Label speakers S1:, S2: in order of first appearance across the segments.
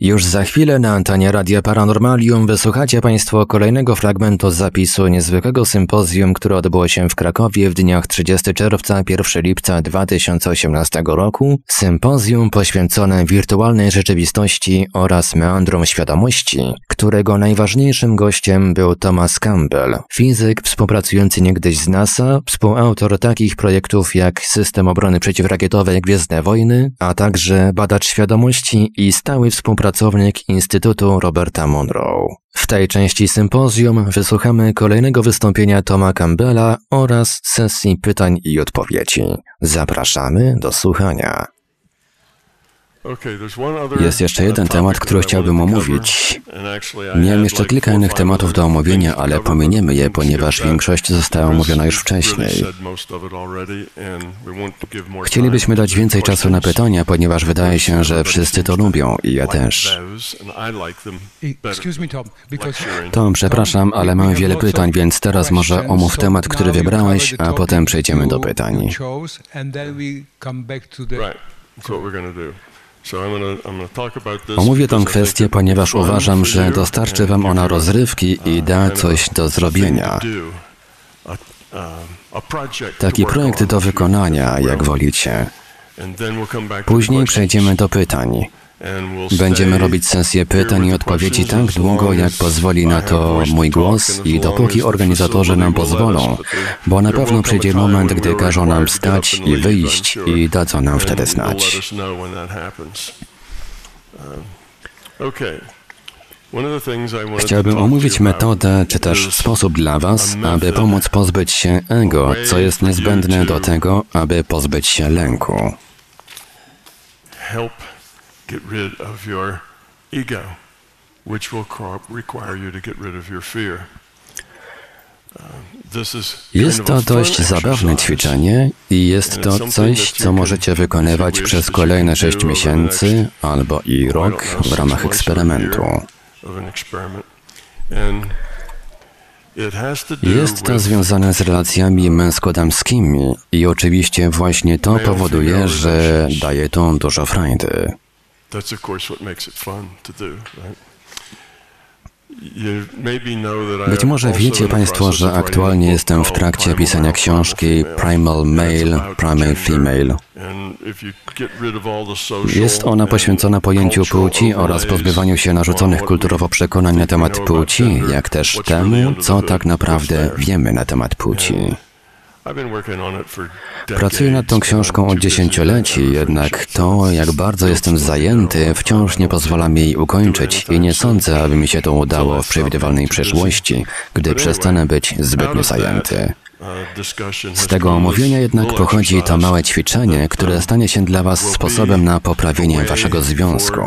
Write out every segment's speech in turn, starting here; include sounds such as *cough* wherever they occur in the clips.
S1: Już za chwilę na antenie Radia Paranormalium wysłuchacie Państwo kolejnego fragmentu zapisu niezwykłego sympozjum, które odbyło się w Krakowie w dniach 30 czerwca 1 lipca 2018 roku. Sympozjum poświęcone wirtualnej rzeczywistości oraz meandrom świadomości, którego najważniejszym gościem był Thomas Campbell, fizyk współpracujący niegdyś z NASA, współautor takich projektów jak System Obrony Przeciwrakietowej Gwiezdne Wojny, a także badacz świadomości i stały współpracownik pracownik Instytutu Roberta Monroe. W tej części sympozjum wysłuchamy kolejnego wystąpienia Toma Campbella oraz sesji pytań i odpowiedzi. Zapraszamy do słuchania.
S2: Jest jeszcze jeden temat, który chciałbym omówić. Miałem jeszcze kilka innych tematów do omówienia, ale pominiemy je, ponieważ większość została omówiona już wcześniej. Chcielibyśmy dać więcej czasu na pytania, ponieważ wydaje się, że wszyscy to lubią i ja też. Tom, przepraszam, ale mam wiele pytań, więc teraz może omów temat, który wybrałeś, a potem przejdziemy do pytań. Omówię tę kwestię, ponieważ uważam, że dostarczy Wam ona rozrywki i da coś do zrobienia. Taki projekt do wykonania, jak wolicie. Później przejdziemy do pytań. Będziemy robić sesję pytań i odpowiedzi tak długo, jak pozwoli na to mój głos i dopóki organizatorzy nam pozwolą, bo na pewno przyjdzie moment, gdy każą nam stać i wyjść i dadzą nam wtedy znać. Chciałbym omówić metodę, czy też sposób dla Was, aby pomóc pozbyć się ego, co jest niezbędne do tego, aby pozbyć się lęku get rid of your ego, which will require you to get rid of your fear. Uh, jest to dość zabawne ćwiczenie i jest to coś, co możecie wykonywać przez kolejne sześć miesięcy albo i rok w ramach eksperymentu. Jest to związane z relacjami męsko-damskimi i oczywiście właśnie to powoduje, że daje to dużo frajdy. That's of course what makes it fun to do, right? Być może wiecie Państwo, że aktualnie jestem w trakcie pisania książki Primal Male, Primal Female. Jest ona poświęcona pojęciu płci oraz pozbywaniu się narzuconych kulturowo przekonań na temat płci, jak też temu, co tak naprawdę wiemy na temat płci. Pracuję nad tą książką od dziesięcioleci, jednak to, jak bardzo jestem zajęty, wciąż nie pozwala mi jej ukończyć i nie sądzę, aby mi się to udało w przewidywalnej przyszłości, gdy przestanę być zbytnio zajęty. Z tego omówienia jednak pochodzi to małe ćwiczenie, które stanie się dla Was sposobem na poprawienie Waszego związku.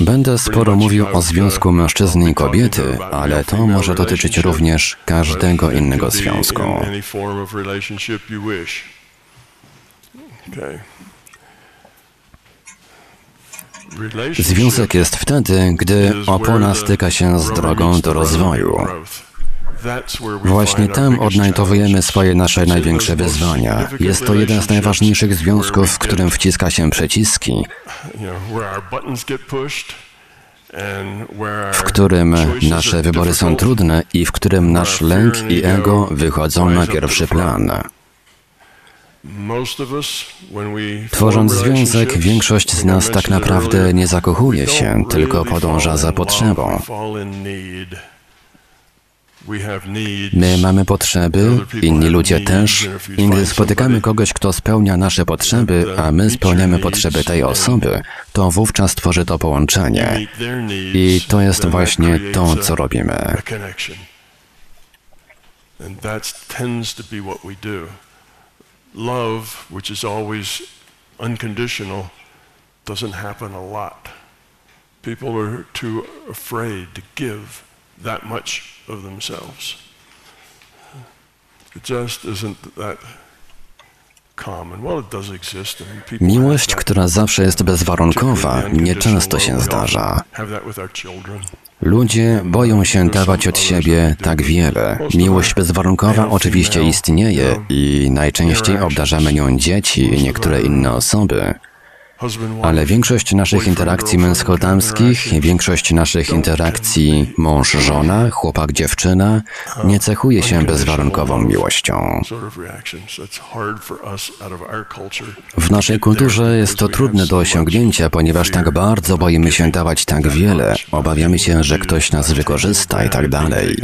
S2: Będę sporo mówił o związku mężczyzny i kobiety, ale to może dotyczyć również każdego innego związku. Związek jest wtedy, gdy opona styka się z drogą do rozwoju. Właśnie tam odnajdujemy swoje nasze największe wyzwania. Jest to jeden z najważniejszych związków, w którym wciska się przyciski, w którym nasze wybory są trudne i w którym nasz lęk i ego wychodzą na pierwszy plan. Tworząc związek, większość z nas tak naprawdę nie zakochuje się, tylko podąża za potrzebą. My mamy potrzeby, inni ludzie też, i gdy spotykamy kogoś, kto spełnia nasze potrzeby, a my spełniamy potrzeby tej osoby, to wówczas tworzy to połączenie. I to jest właśnie to, co robimy. Love, which is always unconditional, doesn't happen a lot. People are too afraid to give that much of themselves. Miłość, która zawsze jest bezwarunkowa, nieczęsto się zdarza. Ludzie boją się dawać od siebie tak wiele. Miłość bezwarunkowa oczywiście istnieje i najczęściej obdarzamy nią dzieci i niektóre inne osoby. Ale większość naszych interakcji męsko-damskich, większość naszych interakcji mąż-żona, chłopak-dziewczyna nie cechuje się bezwarunkową miłością. W naszej kulturze jest to trudne do osiągnięcia, ponieważ tak bardzo boimy się dawać tak wiele, obawiamy się, że ktoś nas wykorzysta i tak dalej.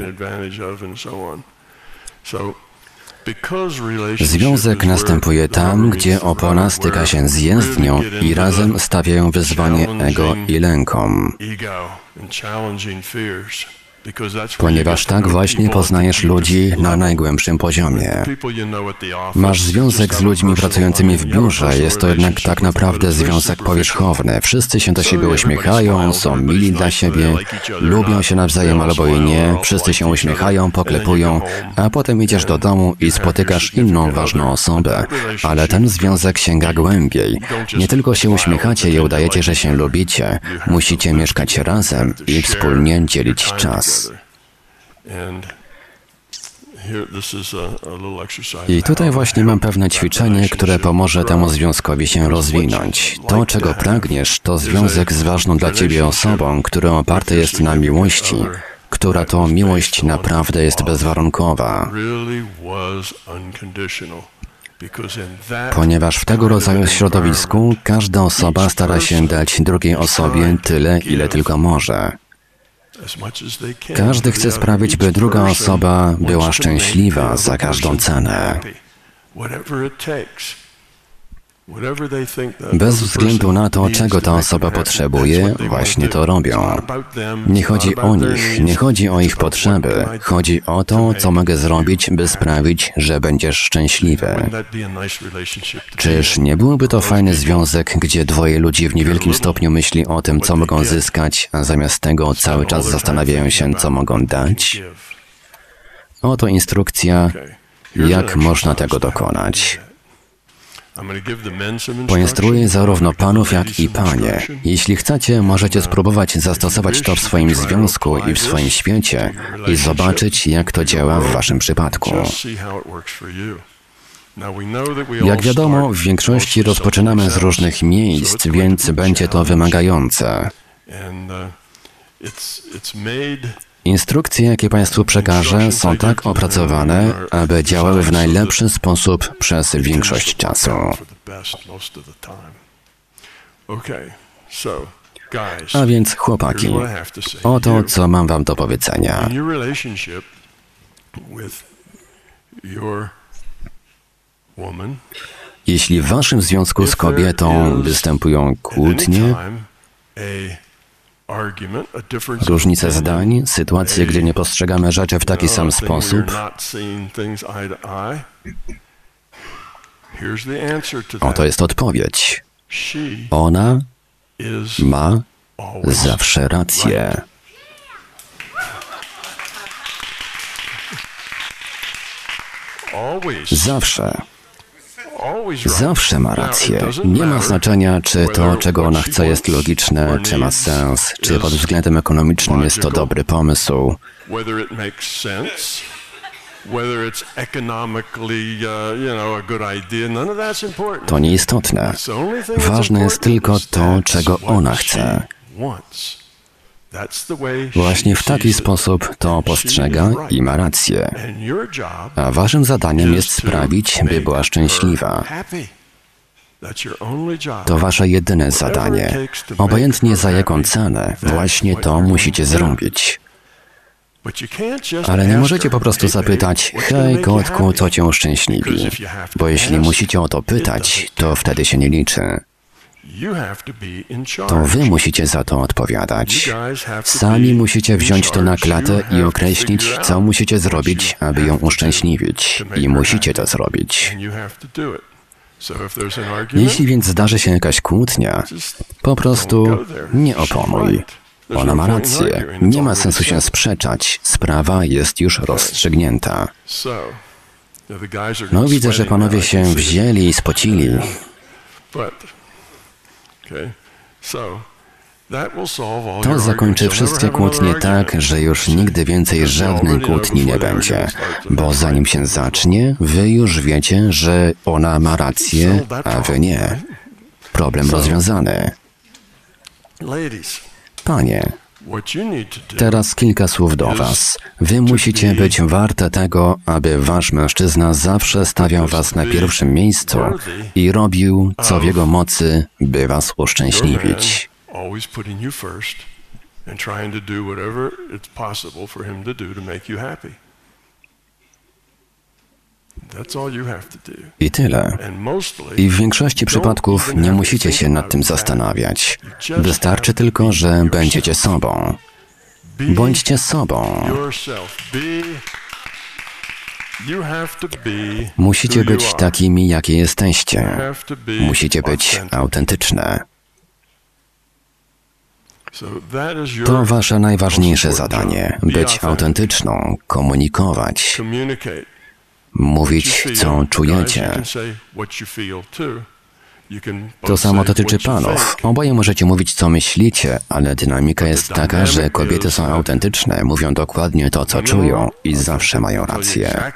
S2: Związek następuje tam, gdzie opona styka się z jezdnią i razem stawiają wyzwanie ego i lękom ponieważ tak właśnie poznajesz ludzi na najgłębszym poziomie. Masz związek z ludźmi pracującymi w biurze, jest to jednak tak naprawdę związek powierzchowny. Wszyscy się do siebie uśmiechają, są mili dla siebie, lubią się nawzajem albo i nie, wszyscy się uśmiechają, poklepują, a potem idziesz do domu i spotykasz inną ważną osobę, ale ten związek sięga głębiej. Nie tylko się uśmiechacie i udajecie, że się lubicie, musicie mieszkać razem i wspólnie dzielić czas. I tutaj właśnie mam pewne ćwiczenie, które pomoże temu związkowi się rozwinąć. To, czego pragniesz, to związek z ważną dla ciebie osobą, który oparty jest na miłości, która to miłość naprawdę jest bezwarunkowa. Ponieważ w tego rodzaju środowisku każda osoba stara się dać drugiej osobie tyle, ile tylko może. Każdy chce sprawić, by druga osoba była szczęśliwa za każdą cenę. Bez względu na to, czego ta osoba potrzebuje, właśnie to robią. Nie chodzi o nich, nie chodzi o ich potrzeby, chodzi o to, co mogę zrobić, by sprawić, że będziesz szczęśliwy. Czyż nie byłby to fajny związek, gdzie dwoje ludzi w niewielkim stopniu myśli o tym, co mogą zyskać, a zamiast tego cały czas zastanawiają się, co mogą dać? Oto instrukcja, jak można tego dokonać. Poinstruuję zarówno panów, jak i panie. Jeśli chcecie, możecie spróbować zastosować to w swoim związku i w swoim świecie i zobaczyć, jak to działa w waszym przypadku. Jak wiadomo, w większości rozpoczynamy z różnych miejsc, więc będzie to wymagające. Instrukcje, jakie Państwu przekażę, są tak opracowane, aby działały w najlepszy sposób przez większość czasu. A więc, chłopaki, oto co mam Wam do powiedzenia. Jeśli w Waszym związku z kobietą występują kłótnie, Różnice zdań, sytuacje, gdzie nie postrzegamy rzeczy w taki sam sposób. Oto jest odpowiedź. Ona ma zawsze rację. Zawsze. Zawsze ma rację. Nie ma znaczenia, czy to, czego ona chce, jest logiczne, czy ma sens, czy pod względem ekonomicznym jest to dobry pomysł. Uh, to nieistotne. Ważne jest tylko to, czego ona chce. Właśnie w taki sposób to postrzega i ma rację. A waszym zadaniem jest sprawić, by była szczęśliwa. To wasze jedyne zadanie. Obojętnie za jaką cenę, właśnie to musicie zrobić. Ale nie możecie po prostu zapytać, hej kotku, co cię uszczęśliwi? Bo jeśli musicie o to pytać, to wtedy się nie liczy. To wy musicie za to odpowiadać. Sami musicie wziąć to na klatę i określić, co musicie zrobić, aby ją uszczęśliwić. I musicie to zrobić. Jeśli więc zdarzy się jakaś kłótnia, po prostu nie oponuj. Ona ma rację. Nie ma sensu się sprzeczać. Sprawa jest już rozstrzygnięta. No widzę, że panowie się wzięli i spocili. To zakończy wszystkie kłótnie tak, że już nigdy więcej żadnej kłótni nie będzie. Bo zanim się zacznie, wy już wiecie, że ona ma rację, a wy nie. Problem rozwiązany. Panie, Teraz kilka słów do Was. Wy musicie być warte tego, aby Wasz mężczyzna zawsze stawiał Was na pierwszym miejscu i robił, co w jego mocy, by Was uszczęśliwić. I tyle. I w większości przypadków nie musicie się nad tym zastanawiać. Wystarczy tylko, że będziecie sobą. Bądźcie sobą. Musicie być takimi, jakie jesteście. Musicie być autentyczne. To wasze najważniejsze zadanie być autentyczną, komunikować mówić, co czujecie. To samo dotyczy panów. Oboje możecie mówić, co myślicie, ale dynamika jest taka, że kobiety są autentyczne, mówią dokładnie to, co czują i zawsze mają rację.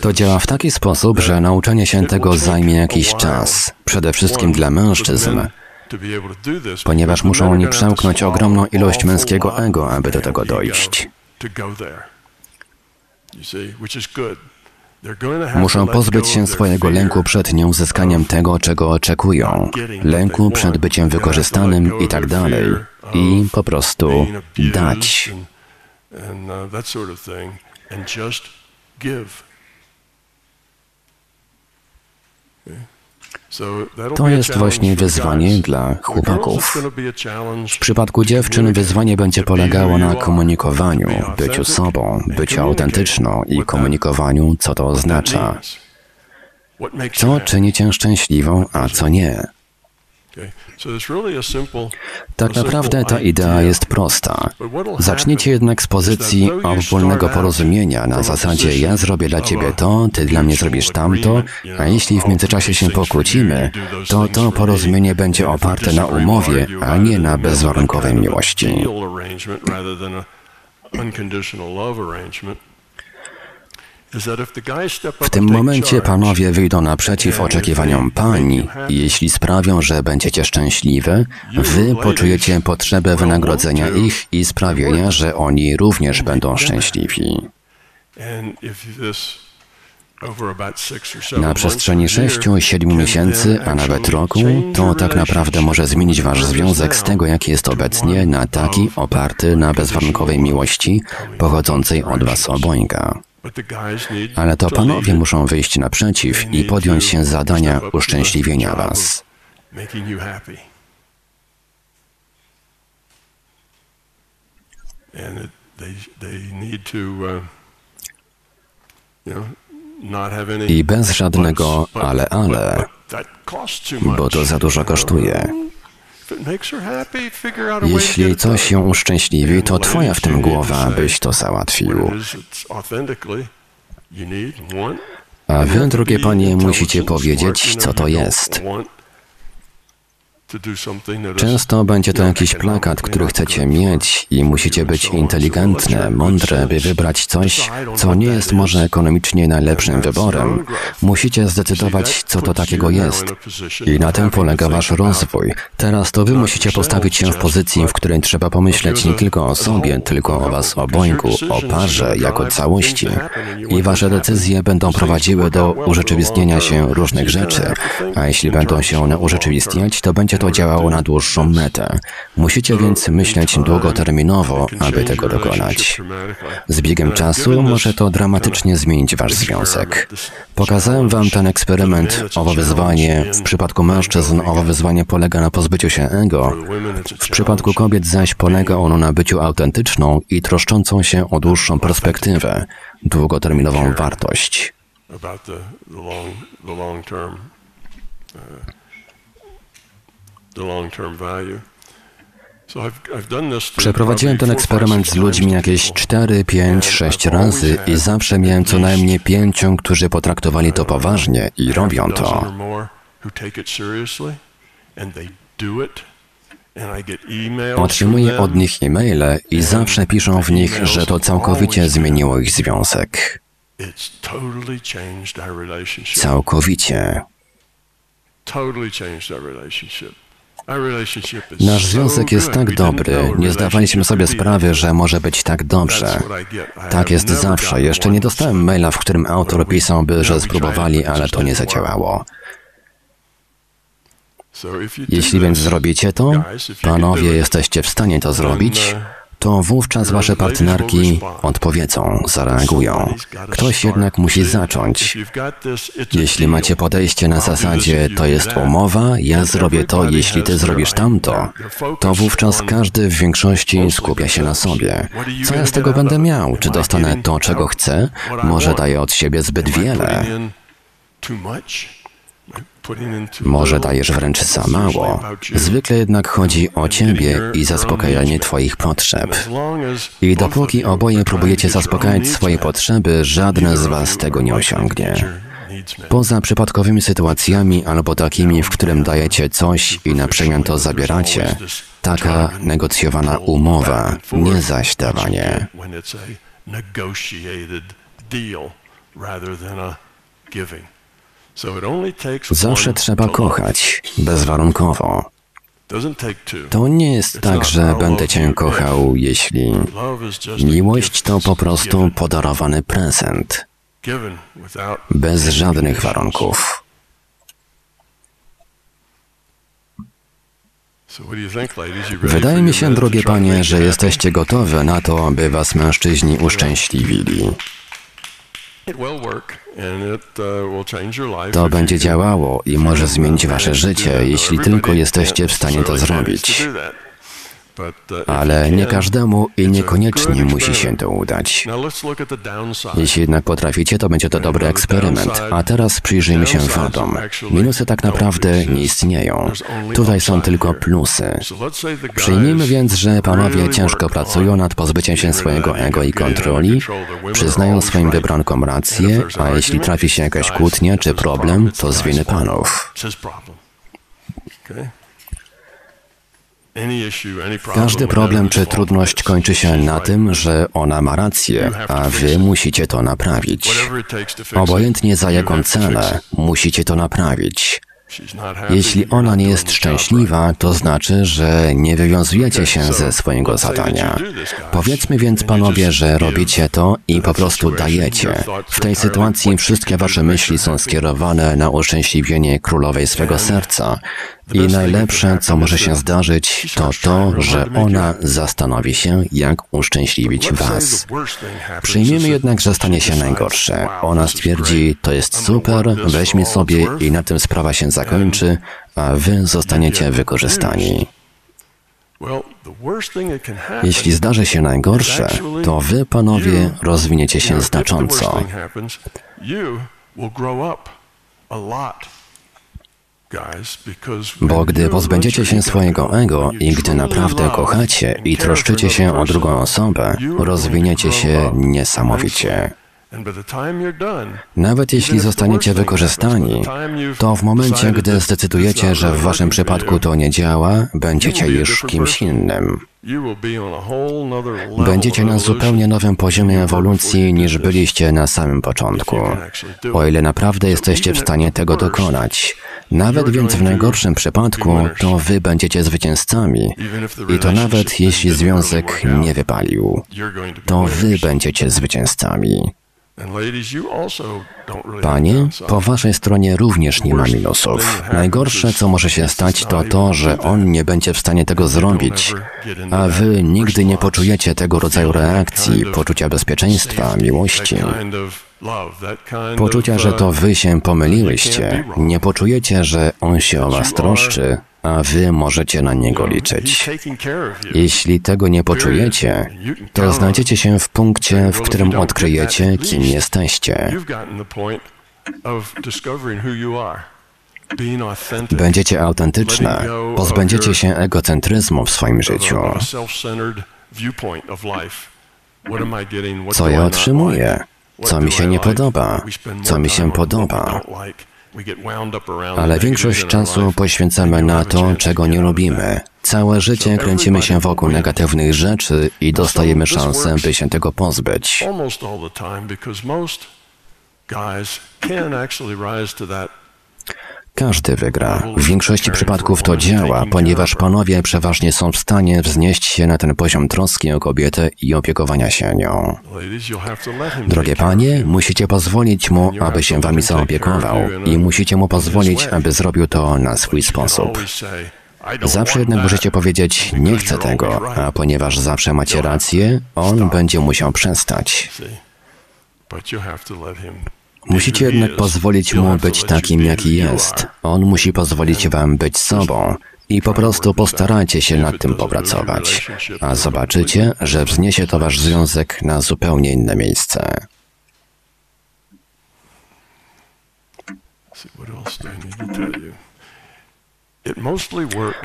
S2: To działa w taki sposób, że nauczenie się tego zajmie jakiś czas, przede wszystkim dla mężczyzn ponieważ muszą oni przełknąć ogromną ilość męskiego ego, aby do tego dojść. Muszą pozbyć się swojego lęku przed nieuzyskaniem tego, czego oczekują, lęku przed byciem wykorzystanym i tak dalej, i po prostu dać. To jest właśnie wyzwanie dla chłopaków. W przypadku dziewczyn wyzwanie będzie polegało na komunikowaniu, byciu sobą, byciu autentyczną i komunikowaniu, co to oznacza. Co czyni cię szczęśliwą, a co nie. Tak naprawdę ta idea jest prosta. Zacznijcie jednak z pozycji ogólnego porozumienia na zasadzie ja zrobię dla ciebie to, ty dla mnie zrobisz tamto, a jeśli w międzyczasie się pokłócimy, to to porozumienie będzie oparte na umowie, a nie na bezwarunkowej miłości. W tym momencie panowie wyjdą naprzeciw oczekiwaniom pani. i jeśli sprawią, że będziecie szczęśliwe, wy poczujecie potrzebę wynagrodzenia ich i sprawienia, że oni również będą szczęśliwi. Na przestrzeni 6-7 miesięcy, a nawet roku, to tak naprawdę może zmienić wasz związek z tego, jaki jest obecnie, na taki oparty na bezwarunkowej miłości pochodzącej od was obojga. Ale to panowie muszą wyjść naprzeciw i podjąć się zadania uszczęśliwienia was. I bez żadnego ale ale, bo to za dużo kosztuje. Jeśli coś ją uszczęśliwi, to twoja w tym głowa, abyś to załatwił. A wy, drogie panie, musicie powiedzieć, co to jest. Często będzie to jakiś plakat, który chcecie mieć i musicie być inteligentne, mądre, by wybrać coś, co nie jest może ekonomicznie najlepszym wyborem. Musicie zdecydować, co to takiego jest. I na tym polega wasz rozwój. Teraz to wy musicie postawić się w pozycji, w której trzeba pomyśleć nie tylko o sobie, tylko o was obojgu, o parze jako całości. I wasze decyzje będą prowadziły do urzeczywistnienia się różnych rzeczy. A jeśli będą się one urzeczywistniać, to będzie to działało na dłuższą metę. Musicie więc myśleć długoterminowo, aby tego dokonać. Z biegiem czasu może to dramatycznie zmienić wasz związek. Pokazałem wam ten eksperyment, owo wyzwanie. W przypadku mężczyzn owo wyzwanie polega na pozbyciu się ego. W przypadku kobiet zaś polega ono na byciu autentyczną i troszczącą się o dłuższą perspektywę, długoterminową wartość.
S1: Przeprowadziłem ten eksperyment z ludźmi jakieś 4, 5, 6 razy i zawsze miałem co najmniej pięciu, którzy potraktowali to poważnie i robią to. Otrzymuję od nich e-maile i zawsze piszą w nich, że to całkowicie zmieniło ich związek. Całkowicie. Nasz związek jest tak dobry, nie zdawaliśmy sobie sprawy, że może być tak dobrze. Tak jest zawsze. Jeszcze nie dostałem maila, w którym autor pisałby, że spróbowali, ale to nie zadziałało. Jeśli więc zrobicie to, panowie, jesteście w stanie to zrobić, to wówczas wasze partnerki odpowiedzą, zareagują. Ktoś jednak musi zacząć. Jeśli macie podejście na zasadzie to jest umowa, ja zrobię to, jeśli ty zrobisz tamto, to wówczas każdy w większości skupia się na sobie. Co ja z tego będę miał? Czy dostanę to, czego chcę? Może daję od siebie zbyt wiele? Może dajesz wręcz za mało. Zwykle jednak chodzi o ciebie i zaspokajanie twoich potrzeb. I dopóki oboje próbujecie zaspokajać swoje potrzeby, żadne z was tego nie osiągnie. Poza przypadkowymi sytuacjami albo takimi, w którym dajecie coś i na przemian to zabieracie, taka negocjowana umowa, nie zaś dawanie. Zawsze trzeba kochać, bezwarunkowo. To nie jest tak, że będę Cię kochał, jeśli miłość to po prostu podarowany prezent, bez żadnych warunków. Wydaje mi się, drogie panie, że jesteście gotowe na to, by was mężczyźni uszczęśliwili. To będzie działało i może zmienić wasze życie, jeśli tylko jesteście w stanie to zrobić. Ale nie każdemu i niekoniecznie musi się to udać. Jeśli jednak potraficie, to będzie to dobry eksperyment. A teraz przyjrzyjmy się wadom. Minusy tak naprawdę nie istnieją. Tutaj są tylko plusy. Przyjmijmy więc, że panowie ciężko pracują nad pozbyciem się swojego ego i kontroli, przyznają swoim wybrankom rację, a jeśli trafi się jakaś kłótnia czy problem, to z winy panów. Każdy problem czy trudność kończy się na tym, że ona ma rację, a wy musicie to naprawić. Obojętnie za jaką cenę, musicie to naprawić. Jeśli ona nie jest szczęśliwa, to znaczy, że nie wywiązujecie się ze swojego zadania. Powiedzmy więc, panowie, że robicie to i po prostu dajecie. W tej sytuacji wszystkie wasze myśli są skierowane na uszczęśliwienie królowej swego serca. I najlepsze, co może się zdarzyć, to to, że ona zastanowi się, jak uszczęśliwić was. Przyjmiemy jednak, że stanie się najgorsze. Ona stwierdzi, to jest super, weźmie sobie i na tym sprawa się zakończy, a wy zostaniecie wykorzystani. Jeśli zdarzy się najgorsze, to wy, panowie, rozwiniecie się znacząco. Bo gdy pozbędziecie się swojego ego i gdy naprawdę kochacie i troszczycie się o drugą osobę, rozwiniecie się niesamowicie. Nawet jeśli zostaniecie wykorzystani, to w momencie, gdy zdecydujecie, że w waszym przypadku to nie działa, będziecie już kimś innym. Będziecie na zupełnie nowym poziomie ewolucji niż byliście na samym początku. O ile naprawdę jesteście w stanie tego dokonać. Nawet więc w najgorszym przypadku, to wy będziecie zwycięzcami. I to nawet jeśli związek nie wypalił. To wy będziecie zwycięzcami. Panie, po waszej stronie również nie ma minusów. Najgorsze, co może się stać, to to, że on nie będzie w stanie tego zrobić, a wy nigdy nie poczujecie tego rodzaju reakcji, poczucia bezpieczeństwa, miłości. Poczucia, że to wy się pomyliłyście. Nie poczujecie, że on się o was troszczy, a wy możecie na niego liczyć. Jeśli tego nie poczujecie, to znajdziecie się w punkcie, w którym odkryjecie, kim jesteście. Będziecie autentyczne, pozbędziecie się egocentryzmu w swoim życiu. Co ja otrzymuję? Co mi się nie podoba? Co mi się podoba? Ale większość czasu poświęcamy na to, czego nie lubimy. Całe życie kręcimy się wokół negatywnych rzeczy i dostajemy szansę, by się tego pozbyć. Każdy wygra. W większości przypadków to działa, ponieważ panowie przeważnie są w stanie wznieść się na ten poziom troski o kobietę i opiekowania się nią. Drogie panie, musicie pozwolić mu, aby się wami zaopiekował i musicie mu pozwolić, aby zrobił to na swój sposób. Zawsze jednak możecie powiedzieć, nie chcę tego, a ponieważ zawsze macie rację, on będzie musiał przestać. Musicie jednak pozwolić mu być takim, jaki jest. On musi pozwolić wam być sobą. I po prostu postarajcie się nad tym popracować. A zobaczycie, że wzniesie to wasz związek na zupełnie inne miejsce.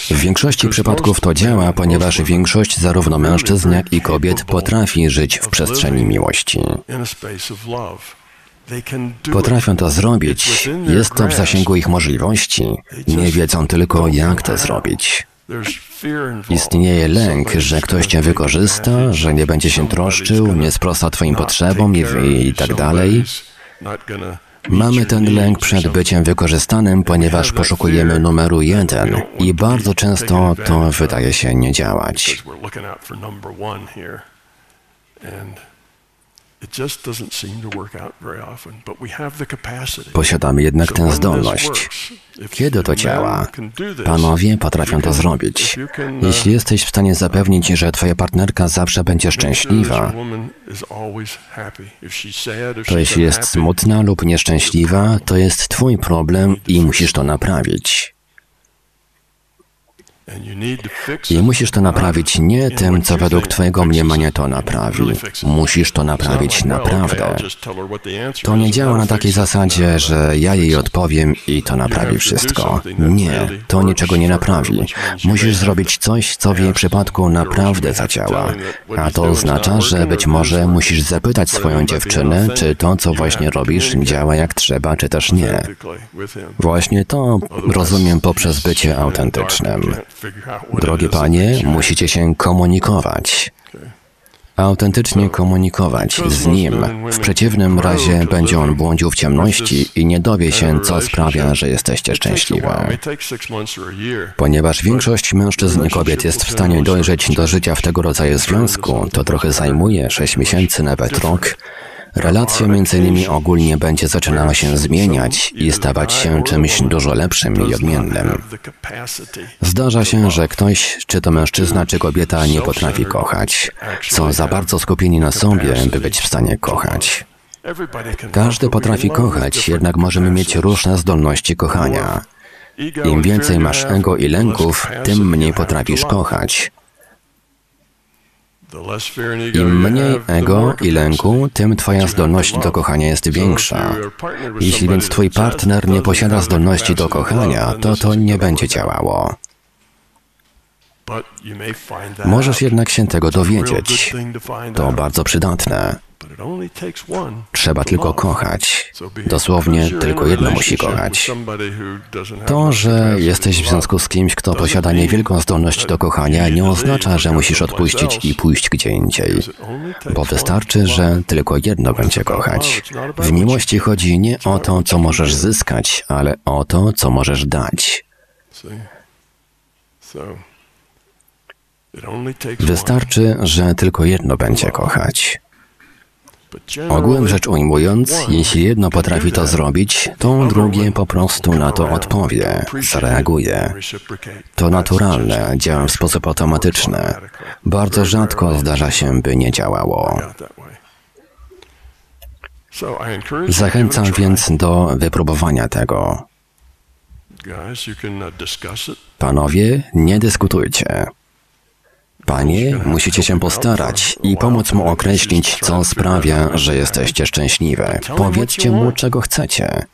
S1: W większości przypadków to działa, ponieważ większość zarówno mężczyzn, jak i kobiet potrafi żyć w przestrzeni miłości. Potrafią to zrobić, jest to w zasięgu ich możliwości, nie wiedzą tylko, jak to zrobić. Istnieje lęk, że ktoś cię wykorzysta, że nie będzie się troszczył, nie sprosta twoim potrzebom i, i tak dalej. Mamy ten lęk przed byciem wykorzystanym, ponieważ poszukujemy numeru jeden i bardzo często to wydaje się nie działać. Posiadamy jednak tę zdolność. Kiedy to działa? Panowie potrafią to zrobić.
S2: uh,
S1: Jeśli jesteś w stanie zapewnić, że twoja partnerka zawsze będzie szczęśliwa, to jeśli jest smutna lub nieszczęśliwa, to jest twój problem i musisz to naprawić. I musisz to naprawić nie tym, co według Twojego mniemania to naprawi. Musisz to naprawić naprawdę. To nie działa na takiej zasadzie, że ja jej odpowiem i to naprawi wszystko. Nie, to niczego nie naprawi. Musisz zrobić coś, co w jej przypadku naprawdę zadziała. A to oznacza, że być może musisz zapytać swoją dziewczynę, czy to, co właśnie robisz, działa jak trzeba, czy też nie. Właśnie to rozumiem poprzez bycie autentycznym. Drogie panie, musicie się komunikować. Autentycznie komunikować z nim. W przeciwnym razie będzie on błądził w ciemności i nie dowie się, co sprawia, że jesteście szczęśliwe. Ponieważ większość mężczyzn i kobiet jest w stanie dojrzeć do życia w tego rodzaju związku, to trochę zajmuje 6 miesięcy, nawet rok. Relacja między nimi ogólnie będzie zaczynała się zmieniać i stawać się czymś dużo lepszym i odmiennym. Zdarza się, że ktoś, czy to mężczyzna, czy kobieta, nie potrafi kochać. Są za bardzo skupieni na sobie, by być w stanie kochać. Każdy potrafi kochać, jednak możemy mieć różne zdolności kochania. Im więcej masz ego i lęków, tym mniej potrafisz kochać. Im mniej ego i lęku, tym Twoja zdolność do kochania jest większa. Jeśli więc Twój partner nie posiada zdolności do kochania, to to nie będzie działało. Możesz jednak się tego dowiedzieć. To bardzo przydatne. Trzeba tylko kochać. Dosłownie tylko jedno musi kochać. To, że jesteś w związku z kimś, kto posiada niewielką zdolność do kochania, nie oznacza, że musisz odpuścić i pójść gdzie indziej. Bo wystarczy, że tylko jedno będzie kochać. W miłości chodzi nie o to, co możesz zyskać, ale o to, co możesz dać. Wystarczy, że tylko jedno będzie kochać. Ogółem rzecz ujmując, jeśli jedno potrafi to zrobić, to drugie po prostu na to odpowie, zareaguje. To naturalne, działa w sposób automatyczny. Bardzo rzadko zdarza się, by nie działało. Zachęcam więc do wypróbowania tego. Panowie, nie dyskutujcie. Panie, musicie się postarać i pomóc mu określić, co sprawia, że jesteście szczęśliwe. Powiedzcie mu, czego chcecie.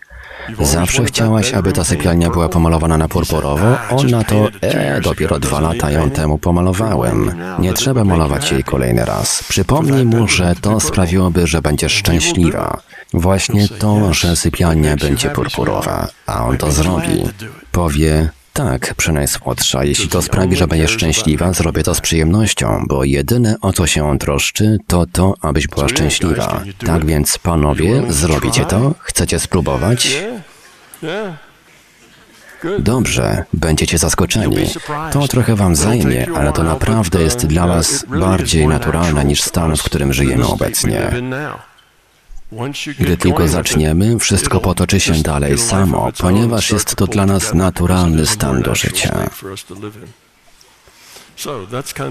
S1: Zawsze chciałaś, aby ta sypialnia była pomalowana na purpurowo? On na to, e, dopiero dwa lata ją temu pomalowałem. Nie trzeba malować jej kolejny raz. Przypomnij mu, że to sprawiłoby, że będziesz szczęśliwa. Właśnie to, że sypialnia będzie purpurowa, a on to zrobi. Powie, tak, przynajsłodsza, jeśli to sprawi, że będziesz szczęśliwa, zrobię to z przyjemnością, bo jedyne o co się on troszczy, to to, abyś była szczęśliwa. Tak więc, panowie, zrobicie to? Chcecie spróbować? Dobrze, będziecie zaskoczeni. To trochę wam zajmie, ale to naprawdę jest dla was bardziej naturalne niż stan, w którym żyjemy obecnie. Gdy tylko zaczniemy, wszystko potoczy się dalej samo, ponieważ jest to dla nas naturalny stan do życia.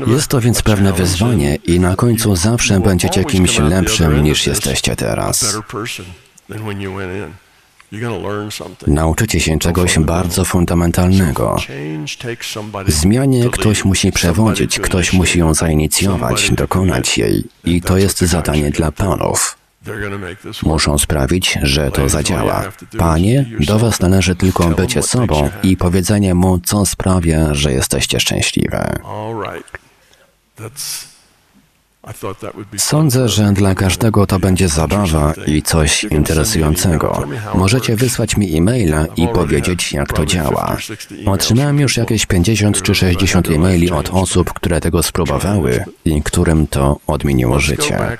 S1: Jest to więc pewne wyzwanie i na końcu zawsze będziecie kimś lepszym niż jesteście teraz. Nauczycie się czegoś bardzo fundamentalnego. Zmianie ktoś musi przewodzić, ktoś musi ją zainicjować, dokonać jej i to jest zadanie dla panów. Muszą sprawić, że to zadziała. Panie, do Was należy tylko bycie sobą i powiedzenie Mu, co sprawia, że jesteście szczęśliwe. Sądzę, że dla każdego to będzie zabawa i coś interesującego. Możecie wysłać mi e-maila i powiedzieć, jak to działa. Otrzymałem już jakieś 50 czy 60 e-maili od osób, które tego spróbowały i którym to odmieniło życie.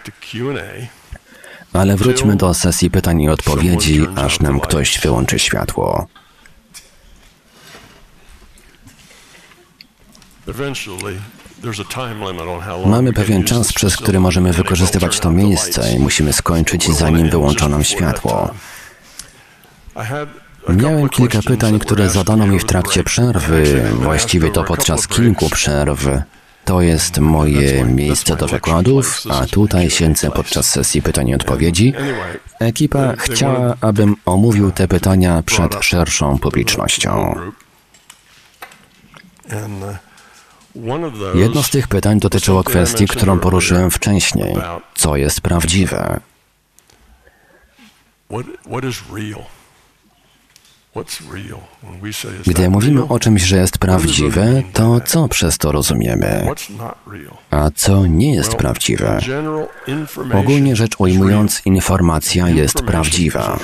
S1: Ale wróćmy do sesji pytań i odpowiedzi, aż nam ktoś wyłączy światło. Mamy pewien czas, przez który możemy wykorzystywać to miejsce i musimy skończyć, zanim wyłączą nam światło. Miałem kilka pytań, które zadano mi w trakcie przerwy, właściwie to podczas kilku przerw. To jest moje miejsce do wykładów, a tutaj siedzę podczas sesji pytań i odpowiedzi. Ekipa chciała, abym omówił te pytania przed szerszą publicznością. Jedno z tych pytań dotyczyło kwestii, którą poruszyłem wcześniej. Co jest prawdziwe? Gdy mówimy o czymś, że jest prawdziwe, to co przez to rozumiemy? A co nie jest prawdziwe? Ogólnie rzecz ujmując, informacja jest prawdziwa.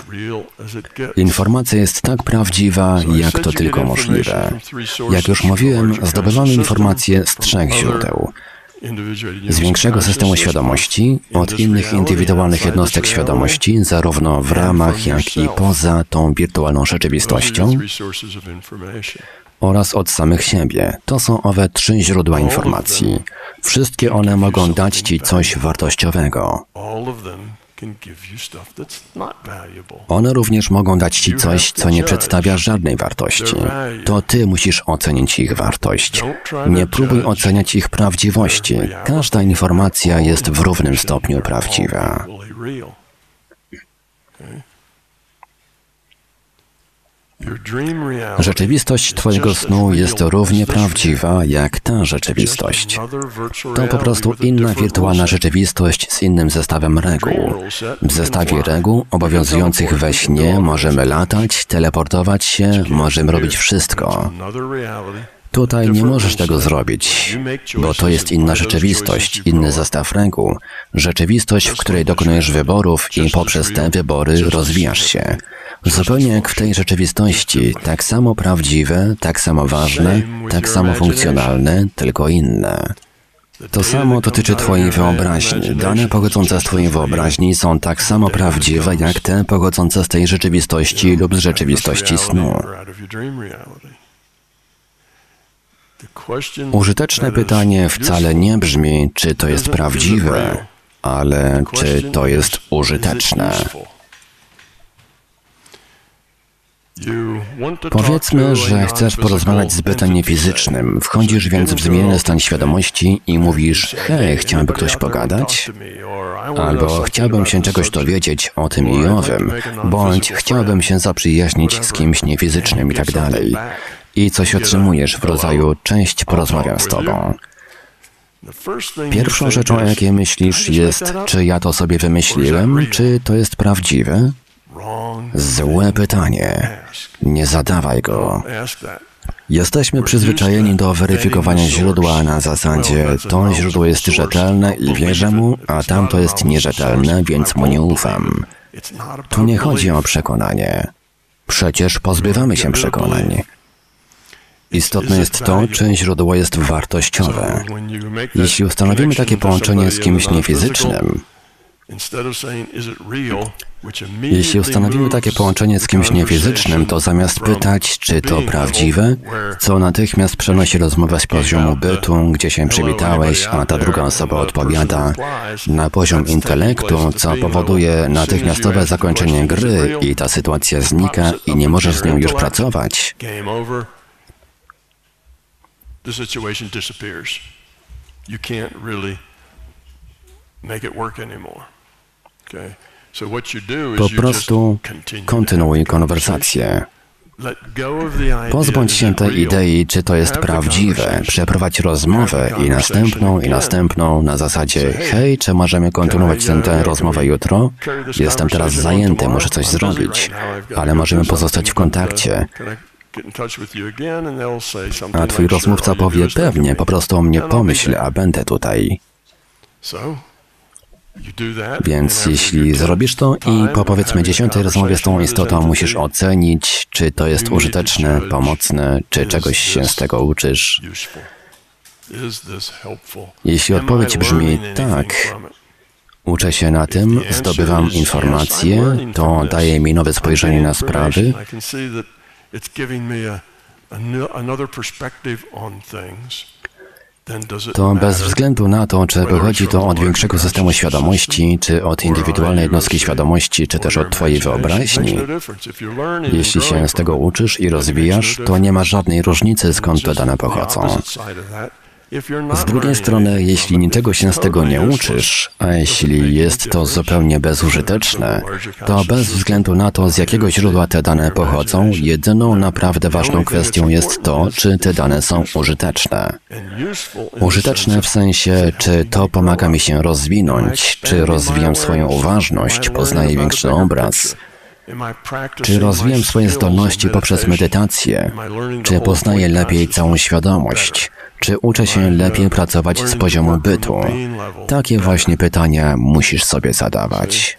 S1: Informacja jest tak prawdziwa, jak to tylko możliwe. Jak już mówiłem, zdobywamy informacje z trzech źródeł z większego systemu świadomości, od innych indywidualnych jednostek świadomości, zarówno w ramach, jak i poza tą wirtualną rzeczywistością, oraz od samych siebie. To są owe trzy źródła informacji. Wszystkie one mogą dać Ci coś wartościowego. One również mogą dać Ci coś, co nie przedstawia żadnej wartości. To Ty musisz ocenić ich wartość. Nie próbuj oceniać ich prawdziwości. Każda informacja jest w równym stopniu prawdziwa. Rzeczywistość Twojego snu jest równie prawdziwa jak ta rzeczywistość. To po prostu inna wirtualna rzeczywistość z innym zestawem reguł. W zestawie reguł obowiązujących we śnie możemy latać, teleportować się, możemy robić wszystko. Tutaj nie możesz tego zrobić, bo to jest inna rzeczywistość, inny zestaw reguł, rzeczywistość, w której dokonujesz wyborów i poprzez te wybory rozwijasz się. Zupełnie jak w tej rzeczywistości, tak samo prawdziwe, tak samo ważne, tak samo funkcjonalne, tylko inne. To samo dotyczy Twojej wyobraźni. Dane pochodzące z Twojej wyobraźni są tak samo prawdziwe, jak te pochodzące z tej rzeczywistości lub z rzeczywistości snu. Użyteczne pytanie wcale nie brzmi, czy to jest prawdziwe, ale czy to jest użyteczne. Powiedzmy, że chcesz porozmawiać z bytem niefizycznym. Wchodzisz więc w zmieniony stan świadomości i mówisz, hej, chciałby ktoś pogadać? Albo chciałbym się czegoś dowiedzieć o tym i owym, bądź chciałbym się zaprzyjaźnić z kimś niefizycznym i tak dalej. I coś otrzymujesz w rodzaju, cześć, porozmawiam z tobą. Pierwszą rzeczą, o jakiej myślisz, jest, czy ja to sobie wymyśliłem, czy to jest prawdziwe? Złe pytanie. Nie zadawaj go. Jesteśmy przyzwyczajeni do weryfikowania źródła na zasadzie to źródło jest rzetelne i wierzę mu, a tamto jest nierzetelne, więc mu nie ufam. Tu nie chodzi o przekonanie. Przecież pozbywamy się przekonań. Istotne jest to, czy źródło jest wartościowe. Jeśli ustanowimy takie połączenie z kimś niefizycznym, jeśli ustanowimy takie połączenie z kimś niefizycznym, to zamiast pytać, czy to prawdziwe, co natychmiast przenosi rozmowę z poziomu bytu, gdzie się przywitałeś, a ta druga osoba odpowiada, na poziom intelektu, co powoduje natychmiastowe zakończenie gry i ta sytuacja znika i nie możesz z nią już pracować.
S3: Game over. The situation disappears. You can't really
S1: Po prostu kontynuuj konwersację. Pozbądź się tej idei, czy to jest prawdziwe. Przeprowadź rozmowę i następną, i następną na zasadzie hej, czy możemy kontynuować tę, tę rozmowę jutro? Jestem teraz zajęty, muszę coś zrobić, ale możemy pozostać w kontakcie. A twój rozmówca powie pewnie, po prostu o mnie pomyśl, a będę tutaj. Więc jeśli zrobisz to i po powiedzmy dziesiątej rozmowie z tą istotą musisz ocenić, czy to jest użyteczne, pomocne, czy czegoś się z tego uczysz. Jeśli odpowiedź brzmi tak, uczę się na tym, zdobywam informacje, to daje mi nowe spojrzenie na sprawy, to bez względu na to, czy pochodzi to od większego systemu świadomości, czy od indywidualnej jednostki świadomości, czy też od Twojej wyobraźni, jeśli się z tego uczysz i rozwijasz, to nie ma żadnej różnicy, skąd te dane pochodzą. Z drugiej strony, jeśli niczego się z tego nie uczysz, a jeśli jest to zupełnie bezużyteczne, to bez względu na to, z jakiego źródła te dane pochodzą, jedyną naprawdę ważną kwestią jest to, czy te dane są użyteczne. Użyteczne w sensie, czy to pomaga mi się rozwinąć, czy rozwijam swoją uważność, poznaję większy obraz, czy rozwijam swoje zdolności poprzez medytację? Czy poznaję lepiej całą świadomość? Czy uczę się lepiej pracować z poziomu bytu? Takie właśnie pytania musisz sobie zadawać.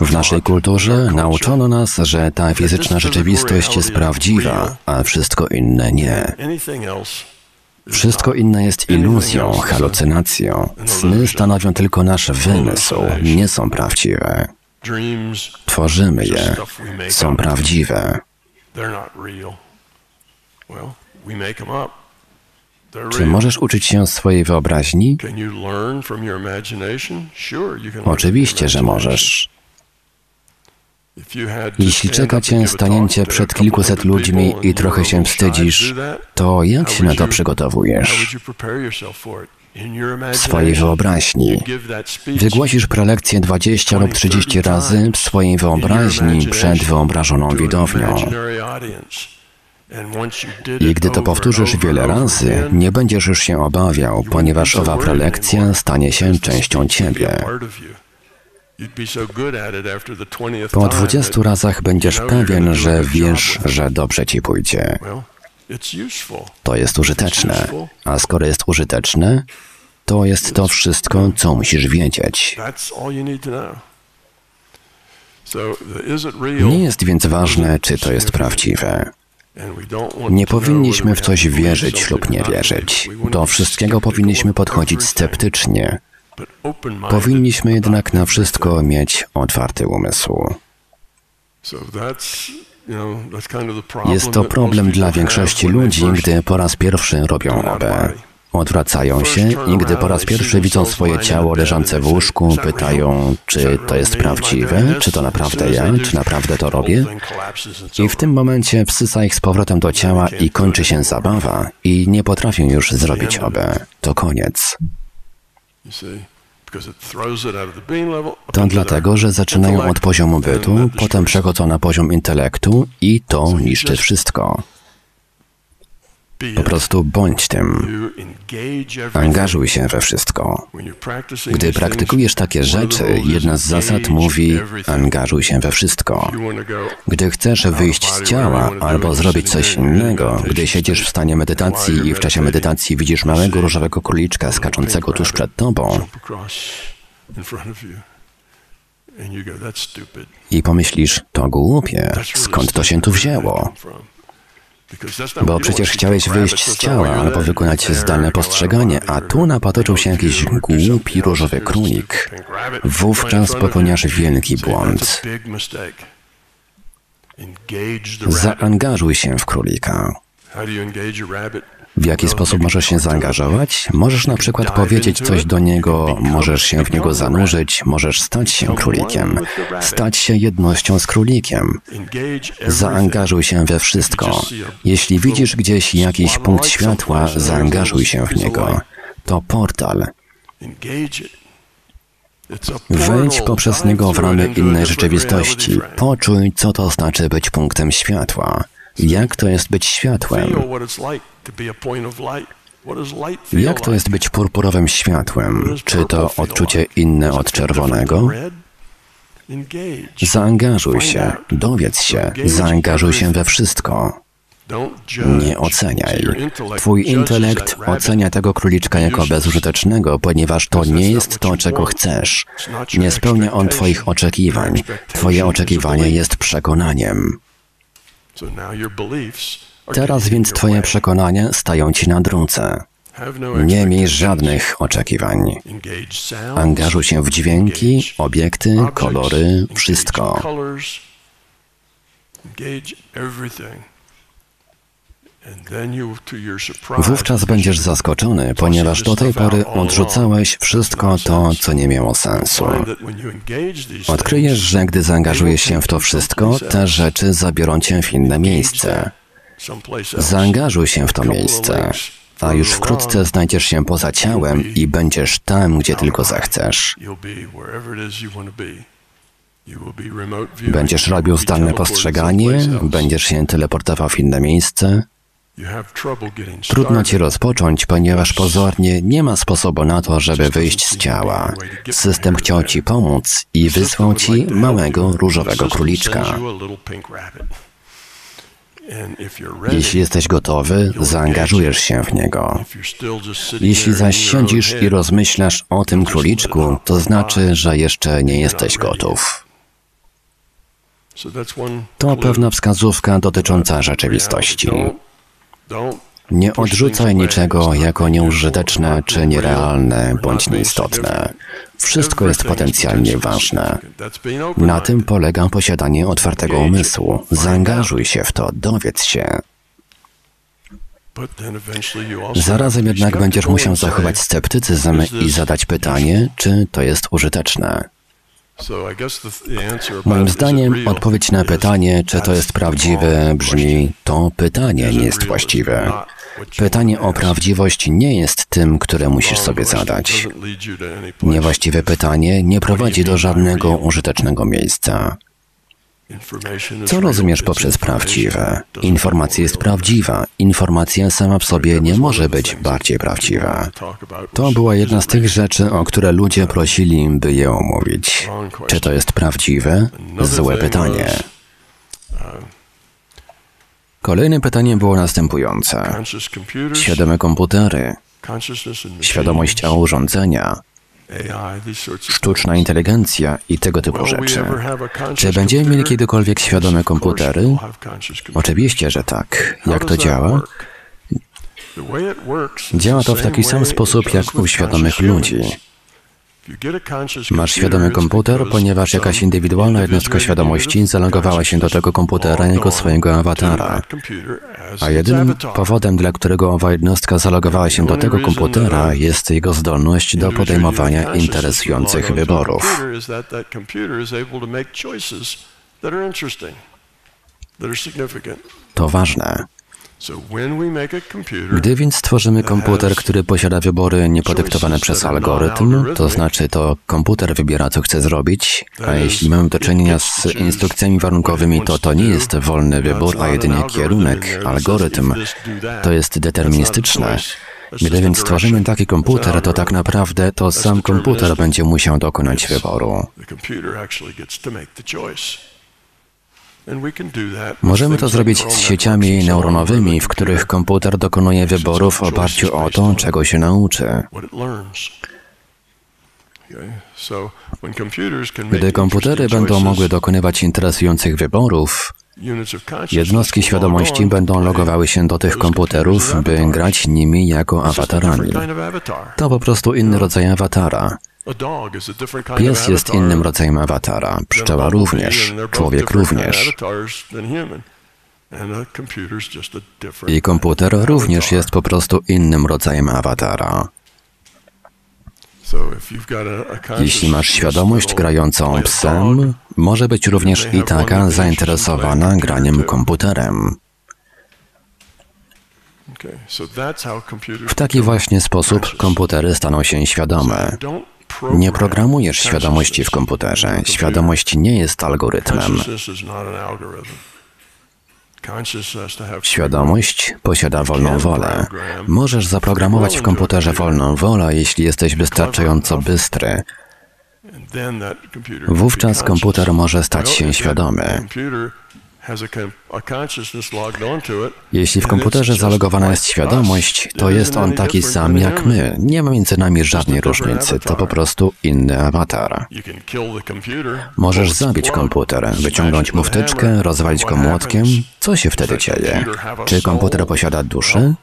S1: W naszej kulturze nauczono nas, że ta fizyczna rzeczywistość jest prawdziwa, a wszystko inne nie. Wszystko inne jest iluzją, halucynacją. Sny stanowią tylko nasz wymysł, nie są prawdziwe. Tworzymy je, są prawdziwe. Czy możesz uczyć się swojej wyobraźni? Oczywiście, że możesz. Jeśli czeka cię stanięcie przed kilkuset ludźmi i trochę się wstydzisz, to jak się na to przygotowujesz? W swojej wyobraźni. Wygłosisz prelekcję 20 lub 30 razy w swojej wyobraźni przed wyobrażoną widownią. I gdy to powtórzysz wiele razy, nie będziesz już się obawiał, ponieważ owa prelekcja stanie się częścią ciebie. Po 20 razach będziesz pewien, że wiesz, że dobrze ci pójdzie. To jest użyteczne. A skoro jest użyteczne, to jest to wszystko, co musisz wiedzieć. Nie jest więc ważne, czy to jest prawdziwe. Nie powinniśmy w coś wierzyć lub nie wierzyć. Do wszystkiego powinniśmy podchodzić sceptycznie. Powinniśmy jednak na wszystko mieć otwarty umysł. Jest to problem dla większości ludzi, gdy po raz pierwszy robią OB. Odwracają się i gdy po raz pierwszy widzą swoje ciało leżące w łóżku, pytają, czy to jest prawdziwe, czy to naprawdę ja, czy naprawdę to robię. I w tym momencie wsysa ich z powrotem do ciała i kończy się zabawa i nie potrafią już zrobić OB. To koniec. To dlatego, że zaczynają od poziomu bytu, potem przechodzą na poziom intelektu i to niszczy wszystko.
S2: Po prostu bądź tym. Angażuj się we wszystko. Gdy praktykujesz takie rzeczy, jedna z zasad mówi angażuj się we wszystko. Gdy chcesz wyjść z ciała albo zrobić coś innego, gdy siedzisz w stanie medytacji i w czasie medytacji widzisz małego różowego króliczka skaczącego tuż przed tobą i pomyślisz, to głupie, skąd to się tu wzięło? Bo przecież chciałeś wyjść z ciała albo wykonać zdalne postrzeganie, a tu napotoczył się jakiś głupi różowy królik. Wówczas popełniasz wielki błąd. Zaangażuj się w królika. W jaki sposób możesz się zaangażować? Możesz na przykład powiedzieć coś do niego, możesz się w niego zanurzyć, możesz stać się królikiem, stać się jednością z królikiem. Zaangażuj się we wszystko. Jeśli widzisz gdzieś jakiś punkt światła, zaangażuj się w niego. To portal. Wejdź poprzez niego w ramy innej rzeczywistości. Poczuj, co to znaczy być punktem światła. Jak to jest być światłem? Jak to jest być purpurowym światłem? Czy to odczucie inne od czerwonego? Zaangażuj się, dowiedz się, zaangażuj się we wszystko. Nie oceniaj. Twój intelekt ocenia tego króliczka jako bezużytecznego, ponieważ to nie jest to, czego chcesz. Nie spełnia on Twoich oczekiwań. Twoje oczekiwanie jest przekonaniem.
S3: So now your beliefs are
S2: Teraz więc Twoje przekonania stają Ci na.
S3: Have no
S2: Nie miej żadnych oczekiwań. Angażuj się w dźwięki, obiekty, kolory, wszystko.
S3: colors, engage everything. And then you, to your surprise,
S2: Wówczas będziesz zaskoczony, ponieważ do tej pory odrzucałeś wszystko to, co nie miało sensu. Odkryjesz, że gdy zaangażujesz się w to wszystko, te rzeczy zabiorą cię w inne miejsce. Zaangażuj się w to miejsce, a już wkrótce znajdziesz się poza ciałem i będziesz tam, gdzie tylko zechcesz. Będziesz robił zdalne postrzeganie, będziesz się teleportował w inne miejsce. Trudno ci rozpocząć, ponieważ pozornie nie ma sposobu na to, żeby wyjść z ciała. System chciał ci pomóc i wysłał ci małego różowego króliczka. Jeśli jesteś gotowy, zaangażujesz się w niego. Jeśli zaś siedzisz i rozmyślasz o tym króliczku, to znaczy, że jeszcze nie jesteś gotów. To pewna wskazówka dotycząca rzeczywistości. Nie odrzucaj niczego jako nieużyteczne czy nierealne bądź nieistotne. Wszystko jest potencjalnie ważne. Na tym polega posiadanie otwartego umysłu. Zaangażuj się w to, dowiedz się. Zarazem jednak będziesz musiał zachować sceptycyzm i zadać pytanie, czy to jest użyteczne. Moim zdaniem odpowiedź na pytanie, czy to jest prawdziwe, brzmi: to pytanie nie jest właściwe. Pytanie o prawdziwość nie jest tym, które musisz sobie zadać. Niewłaściwe pytanie nie prowadzi do żadnego użytecznego miejsca. Co rozumiesz poprzez prawdziwe? Informacja jest prawdziwa. Informacja sama w sobie nie może być bardziej prawdziwa. To była jedna z tych rzeczy, o które ludzie prosili, by je omówić. Czy to jest prawdziwe? Złe pytanie. Kolejne pytanie było następujące. Świadome komputery, świadomość a urządzenia, sztuczna inteligencja i tego typu rzeczy. Czy będziemy mieli kiedykolwiek świadome komputery? Oczywiście, że tak. Jak to działa? Działa to w taki sam sposób jak u świadomych ludzi. Masz świadomy komputer, ponieważ jakaś indywidualna jednostka świadomości zalogowała się do tego komputera jako swojego awatara. A jedynym powodem, dla którego owa jednostka zalogowała się do tego komputera, jest jego zdolność do podejmowania interesujących wyborów. To ważne. Gdy więc stworzymy komputer, który posiada wybory niepodyktowane przez algorytm, to znaczy to komputer wybiera, co chce zrobić, a jeśli mamy do czynienia z instrukcjami warunkowymi, to to nie jest wolny wybór, a jedynie kierunek, algorytm. To jest deterministyczne. Gdy więc stworzymy taki komputer, to tak naprawdę to sam komputer będzie musiał dokonać wyboru. Możemy to zrobić z sieciami neuronowymi, w których komputer dokonuje wyborów w oparciu o to, czego się nauczy. Gdy komputery będą mogły dokonywać interesujących wyborów, jednostki świadomości będą logowały się do tych komputerów, by grać nimi jako awatarami. To po prostu inny rodzaj awatara. Pies jest innym rodzajem awatara, pszczoła również, człowiek również. I komputer również jest po prostu innym rodzajem awatara. Jeśli masz świadomość grającą psem, może być również i taka zainteresowana graniem komputerem. W taki właśnie sposób komputery staną się świadome. Nie
S3: program
S2: programujesz świadomości w komputerze. Świadomość nie jest algorytmem. Świadomość posiada wolną wolę. Możesz zaprogramować w komputerze wolną wolę, jeśli jesteś wystarczająco bystry. Wówczas komputer może stać się świadomy. Jeśli w komputerze zalogowana jest świadomość, to jest on taki sam jak my. Nie ma między nami żadnej różnicy. To po prostu inny awatar. Możesz zabić komputer, wyciągnąć mu wtyczkę, rozwalić go młotkiem. Co się wtedy dzieje? Czy komputer posiada duszę?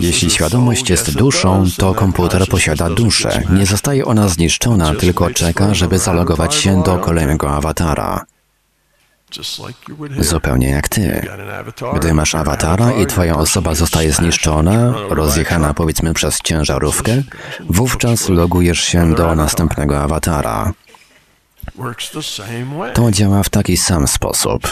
S2: Jeśli świadomość jest duszą, to komputer posiada duszę. Nie zostaje ona zniszczona, tylko czeka, żeby zalogować się do kolejnego awatara. Zupełnie jak ty. Gdy masz awatara i twoja osoba zostaje zniszczona, rozjechana powiedzmy przez ciężarówkę, wówczas logujesz się do następnego awatara. To działa w taki sam sposób.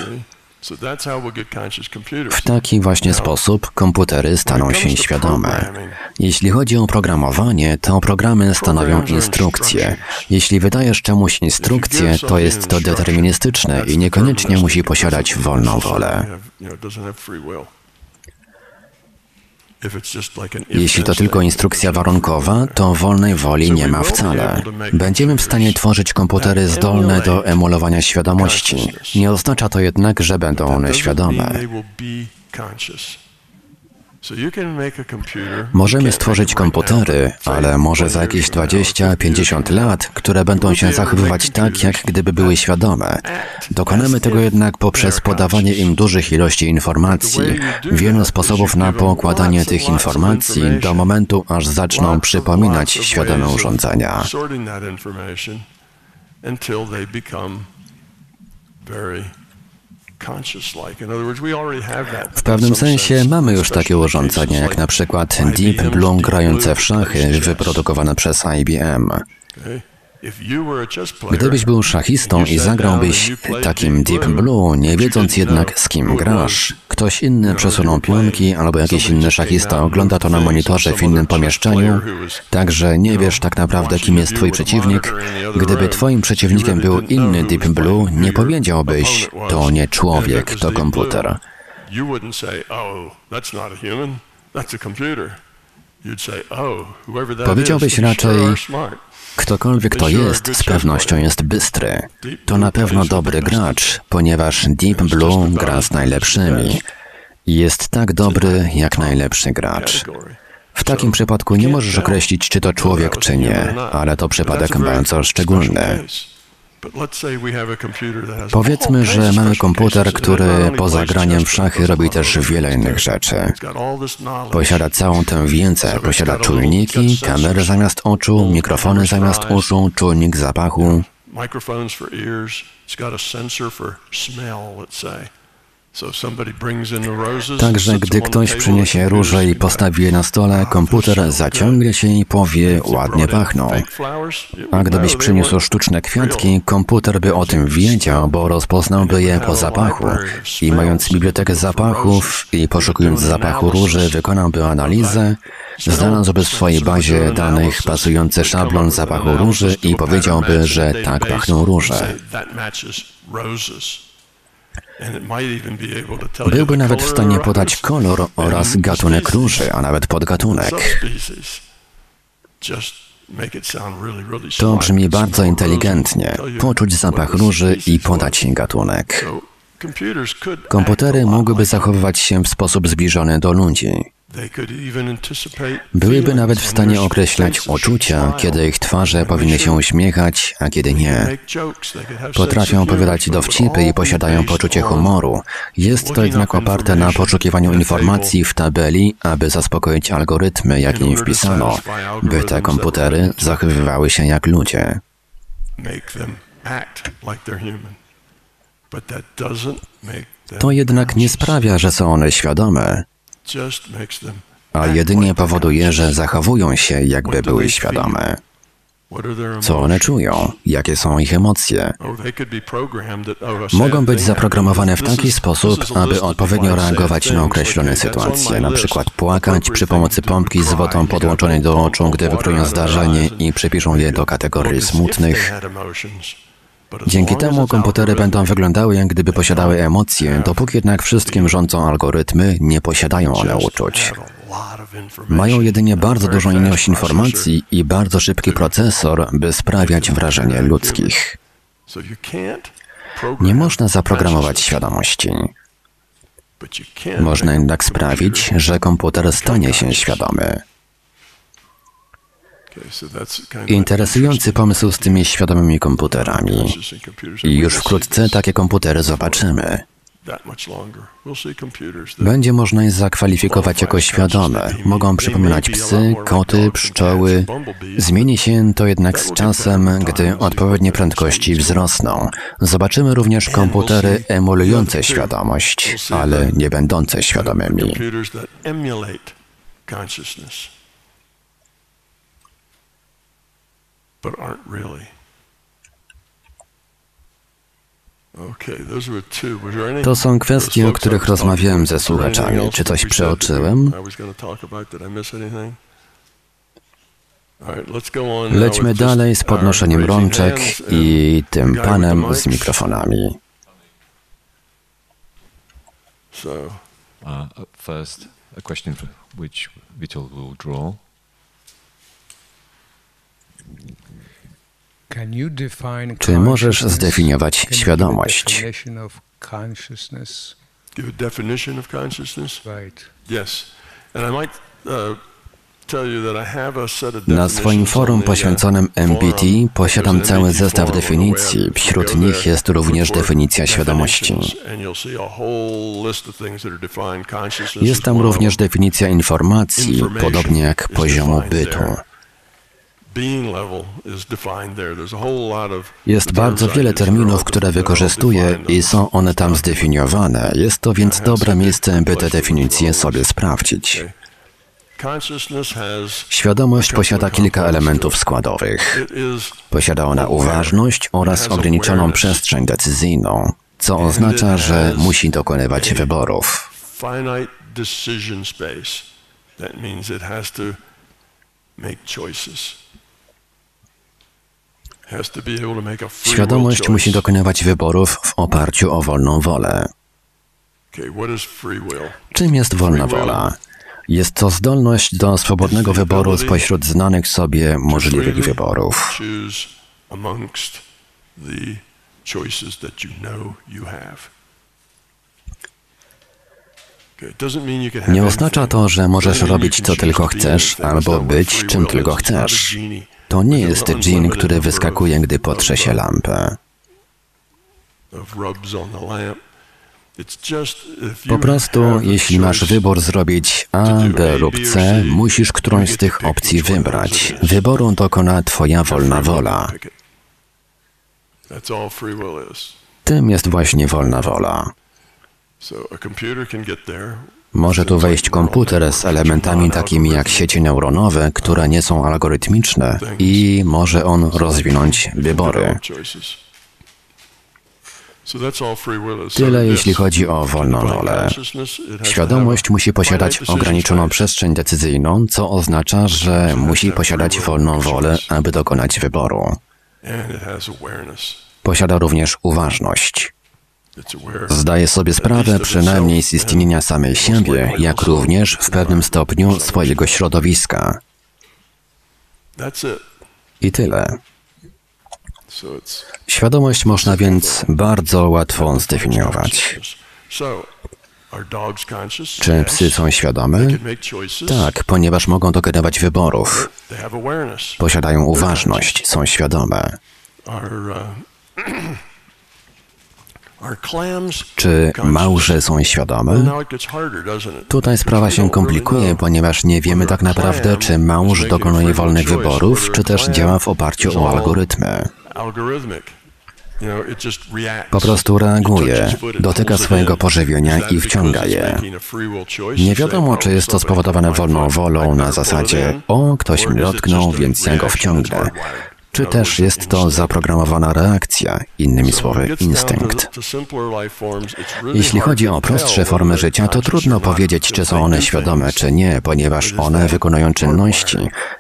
S2: W taki właśnie sposób komputery staną się świadome. Jeśli chodzi o programowanie, to programy stanowią instrukcje. Jeśli wydajesz czemuś instrukcję, to jest to deterministyczne i niekoniecznie musi posiadać wolną wolę. Jeśli to tylko instrukcja warunkowa, to wolnej woli nie ma wcale. Będziemy w stanie tworzyć komputery zdolne do emulowania świadomości. Nie oznacza to jednak, że będą one świadome. Możemy stworzyć komputery, ale może za jakieś 20-50 lat, które będą się zachowywać tak, jak gdyby były świadome. Dokonamy tego jednak poprzez podawanie im dużych ilości informacji, wielu sposobów na poukładanie tych informacji do momentu, aż zaczną przypominać świadome urządzenia. W pewnym sensie mamy już takie urządzenia, jak na przykład Deep Blue grające w szachy, wyprodukowane przez IBM. Gdybyś był szachistą i zagrałbyś takim Deep Blue, nie wiedząc jednak z kim grasz, ktoś inny przesunął pionki albo jakiś inny szachista. ogląda to na monitorze w innym pomieszczeniu, także nie wiesz tak naprawdę kim jest twój przeciwnik. Gdyby twoim przeciwnikiem był inny Deep Blue, nie powiedziałbyś, to nie człowiek, to komputer. Powiedziałbyś raczej, Ktokolwiek to jest, z pewnością jest bystry. To na pewno dobry gracz, ponieważ Deep Blue gra z najlepszymi. Jest tak dobry, jak najlepszy gracz. W takim przypadku nie możesz określić, czy to człowiek, czy nie, ale to przypadek bardzo szczególny. Powiedzmy, że mamy komputer, który poza graniem w szachy robi też wiele innych rzeczy. Posiada całą tę wiedzę, posiada czujniki, kamery zamiast oczu, mikrofony zamiast uszu, czujnik zapachu.
S1: Także gdy ktoś przyniesie róże i postawi je na stole, komputer zaciągnie się i powie, ładnie pachną. A gdybyś przyniósł sztuczne kwiatki, komputer by o tym wiedział, bo rozpoznałby je po zapachu. I mając bibliotekę zapachów i poszukując zapachu róży, wykonałby analizę, znalazłby w swojej bazie danych pasujący szablon zapachu róży i powiedziałby, że tak pachną róże. Byłby nawet w stanie podać kolor oraz gatunek róży, a nawet podgatunek. To brzmi bardzo inteligentnie. Poczuć zapach róży i podać gatunek. Komputery mogłyby zachowywać się w sposób zbliżony do ludzi. Byłyby nawet w stanie określać uczucia, kiedy ich twarze powinny się uśmiechać, a kiedy nie. Potrafią opowiadać dowcipy i posiadają poczucie humoru. Jest to jednak oparte na poszukiwaniu informacji w tabeli, aby zaspokoić algorytmy, jakie im wpisano, by te komputery zachowywały się jak ludzie. To jednak nie sprawia, że są one świadome a jedynie powoduje, że zachowują się, jakby były świadome. Co one czują? Jakie są ich emocje? Mogą być zaprogramowane w taki sposób, aby odpowiednio reagować na określone sytuacje, na przykład płakać przy pomocy pompki z wodą podłączonej do oczu, gdy wykryją zdarzenie i przypiszą je do kategorii smutnych. Dzięki temu komputery będą wyglądały jak gdyby posiadały emocje, dopóki jednak wszystkim rządzą algorytmy, nie posiadają one uczuć. Mają jedynie bardzo dużą ilość informacji i bardzo szybki procesor, by sprawiać wrażenie ludzkich. Nie można zaprogramować świadomości. Można jednak sprawić, że komputer stanie się świadomy. Interesujący pomysł z tymi świadomymi komputerami. I już wkrótce takie komputery zobaczymy. Będzie można je zakwalifikować jako świadome. Mogą przypominać psy, koty, pszczoły. Zmieni się to jednak z czasem, gdy odpowiednie prędkości wzrosną. Zobaczymy również komputery emulujące świadomość, ale nie będące świadomymi. But aren't really. To są kwestie, o których rozmawiałem ze słuchaczami. Czy coś przeoczyłem? Lećmy dalej z podnoszeniem rączek i tym panem z mikrofonami. Uh, first, a question which Vital will draw. Czy możesz zdefiniować świadomość? Na swoim forum poświęconym MBT posiadam cały zestaw definicji. Wśród nich jest również definicja świadomości. Jest tam również definicja informacji, podobnie jak poziomu bytu. Jest bardzo wiele terminów, które wykorzystuję i są one tam zdefiniowane. Jest to więc dobre miejsce, by te definicje sobie sprawdzić. Świadomość posiada kilka elementów składowych. Posiada ona uważność oraz ograniczoną przestrzeń decyzyjną, co oznacza, że musi dokonywać wyborów. That means it has to make choices. Świadomość musi dokonywać wyborów w oparciu o wolną wolę. Czym jest wolna wola? Jest to zdolność do swobodnego wyboru spośród znanych sobie możliwych wyborów. Nie oznacza to, że możesz robić co tylko chcesz albo być czym tylko chcesz. To nie jest dżin, który wyskakuje, gdy potrze się lampę. Po prostu, jeśli masz wybór zrobić A, B lub C, musisz którąś z tych opcji wybrać. Wyboru dokona Twoja wolna wola. Tym jest właśnie wolna wola. Może tu wejść komputer z elementami takimi jak sieci neuronowe, które nie są algorytmiczne i może on rozwinąć wybory. Tyle jeśli chodzi o wolną wolę. Świadomość musi posiadać ograniczoną przestrzeń decyzyjną, co oznacza, że musi posiadać wolną wolę, aby dokonać wyboru. Posiada również uważność. Zdaje sobie sprawę przynajmniej z istnienia samej siebie, jak również w pewnym stopniu swojego środowiska. I tyle. Świadomość można więc bardzo łatwo zdefiniować. Czy psy są świadome? Tak, ponieważ mogą dokonywać wyborów. Posiadają uważność, są świadome. Czy małże są świadome? Tutaj sprawa się komplikuje, ponieważ nie wiemy tak naprawdę, czy małż dokonuje wolnych wyborów, czy też działa w oparciu o algorytmy. Po prostu reaguje, dotyka swojego pożywienia i wciąga je. Nie wiadomo, czy jest to spowodowane wolną wolą na zasadzie o, ktoś mnie dotknął, więc ja go wciągnę czy też jest to zaprogramowana reakcja, innymi słowy instynkt. Jeśli chodzi o prostsze formy życia, to trudno powiedzieć, czy są one świadome, czy nie, ponieważ one wykonują czynności.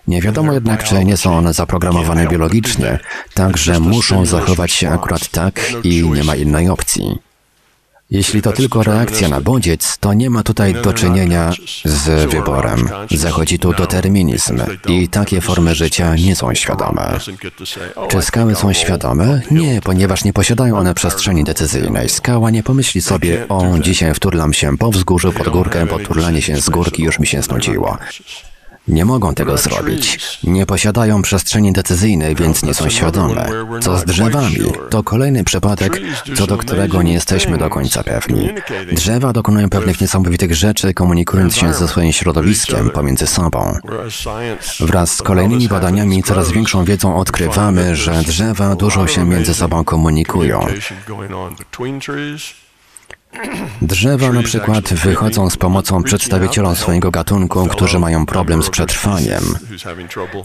S1: Nie wiadomo jednak, czy nie są one zaprogramowane biologicznie, także muszą zachować się akurat tak i nie ma innej opcji. Jeśli to tylko reakcja na bodziec, to nie ma tutaj do czynienia z wyborem. Zachodzi tu determinizm i takie formy życia nie są świadome. Czy skały są świadome? Nie, ponieważ nie posiadają one przestrzeni decyzyjnej. Skała nie pomyśli sobie, o, dzisiaj wturlam się po wzgórzu pod górkę, bo turlanie się z górki już mi się znudziło. Nie mogą tego zrobić. Nie posiadają przestrzeni decyzyjnej, więc nie są świadome. Co z drzewami? To kolejny przypadek, co do którego nie jesteśmy do końca pewni. Drzewa dokonują pewnych niesamowitych rzeczy, komunikując się ze swoim środowiskiem pomiędzy sobą. Wraz z kolejnymi badaniami coraz większą wiedzą odkrywamy, że drzewa dużo się między sobą komunikują. Drzewa na przykład wychodzą z pomocą przedstawicielom swojego gatunku, którzy mają problem z przetrwaniem.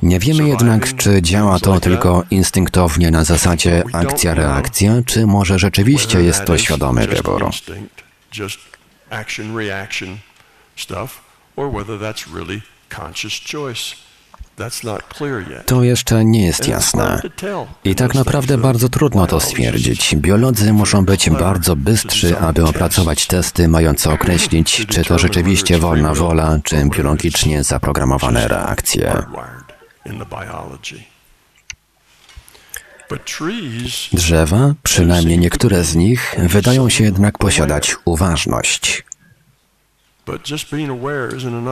S1: Nie wiemy jednak, czy działa to tylko instynktownie na zasadzie akcja-reakcja, czy może rzeczywiście jest to świadomy wybór. To jeszcze nie jest jasne. I tak naprawdę bardzo trudno to stwierdzić. Biolodzy muszą być bardzo bystrzy, aby opracować testy mające określić, czy to rzeczywiście wolna wola, czy biologicznie zaprogramowane reakcje. Drzewa, przynajmniej niektóre z nich, wydają się jednak posiadać uważność.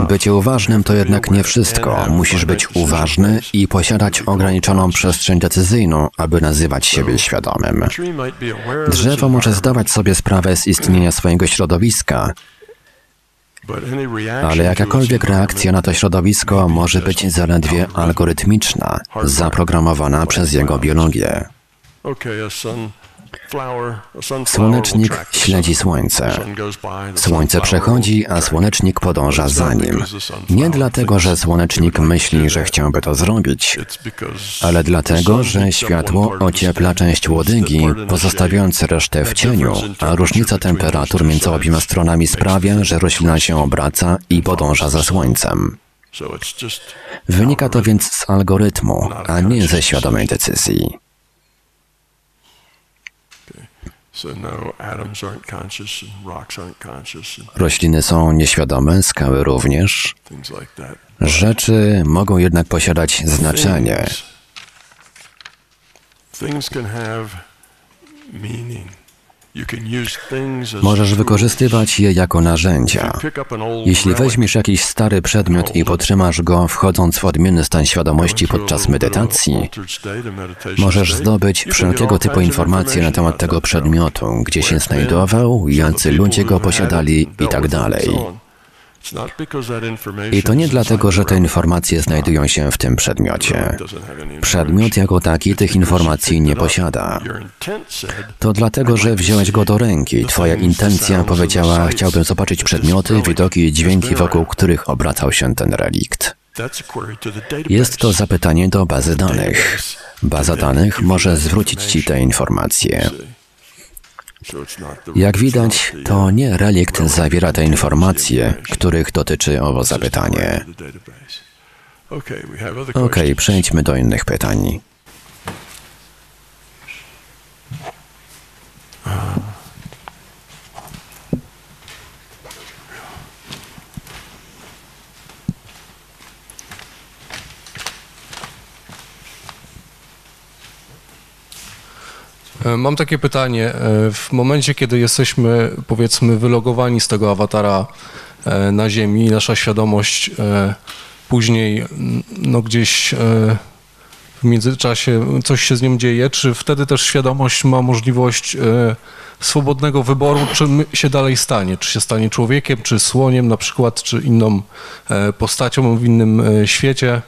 S1: Bycie uważnym to jednak nie wszystko. Musisz być uważny i posiadać ograniczoną przestrzeń decyzyjną, aby nazywać siebie świadomym. Drzewo może zdawać sobie sprawę z istnienia swojego środowiska, ale jakakolwiek reakcja na to środowisko może być zaledwie algorytmiczna, zaprogramowana przez jego biologię. Słonecznik śledzi słońce. Słońce przechodzi, a słonecznik podąża za nim. Nie dlatego, że słonecznik myśli, że chciałby to zrobić, ale dlatego, że światło ociepla część łodygi, pozostawiając resztę w cieniu, a różnica temperatur między obiema stronami sprawia, że roślina się obraca i podąża za słońcem. Wynika to więc z algorytmu, a nie ze świadomej decyzji. Rośliny są nieświadome, skały również. Rzeczy mogą jednak posiadać znaczenie. Things can have meaning. Możesz wykorzystywać je jako narzędzia. Jeśli weźmiesz jakiś stary przedmiot i potrzymasz go, wchodząc w odmienny stan świadomości podczas medytacji, możesz zdobyć wszelkiego typu informacje na temat tego przedmiotu, gdzie się znajdował, jacy ludzie go posiadali tak dalej. I to nie dlatego, że te informacje znajdują się w tym przedmiocie. Przedmiot jako taki tych informacji nie posiada. To dlatego, że wziąłeś go do ręki. Twoja intencja powiedziała, chciałbym zobaczyć przedmioty, widoki i dźwięki, wokół których obracał się ten relikt. Jest to zapytanie do bazy danych. Baza danych może zwrócić Ci te informacje. Jak widać, to nie relikt zawiera te informacje, których dotyczy owo zapytanie. Ok, przejdźmy do innych pytań.
S4: Mam takie pytanie. E, w momencie, kiedy jesteśmy, powiedzmy, wylogowani z tego awatara e, na Ziemi, nasza świadomość później, no gdzieś w międzyczasie coś się z nią dzieje, czy wtedy też świadomość ma możliwość swobodnego wyboru, czym się dalej stanie? Czy się stanie człowiekiem, czy słoniem na przykład, czy inną postacią w innym świecie?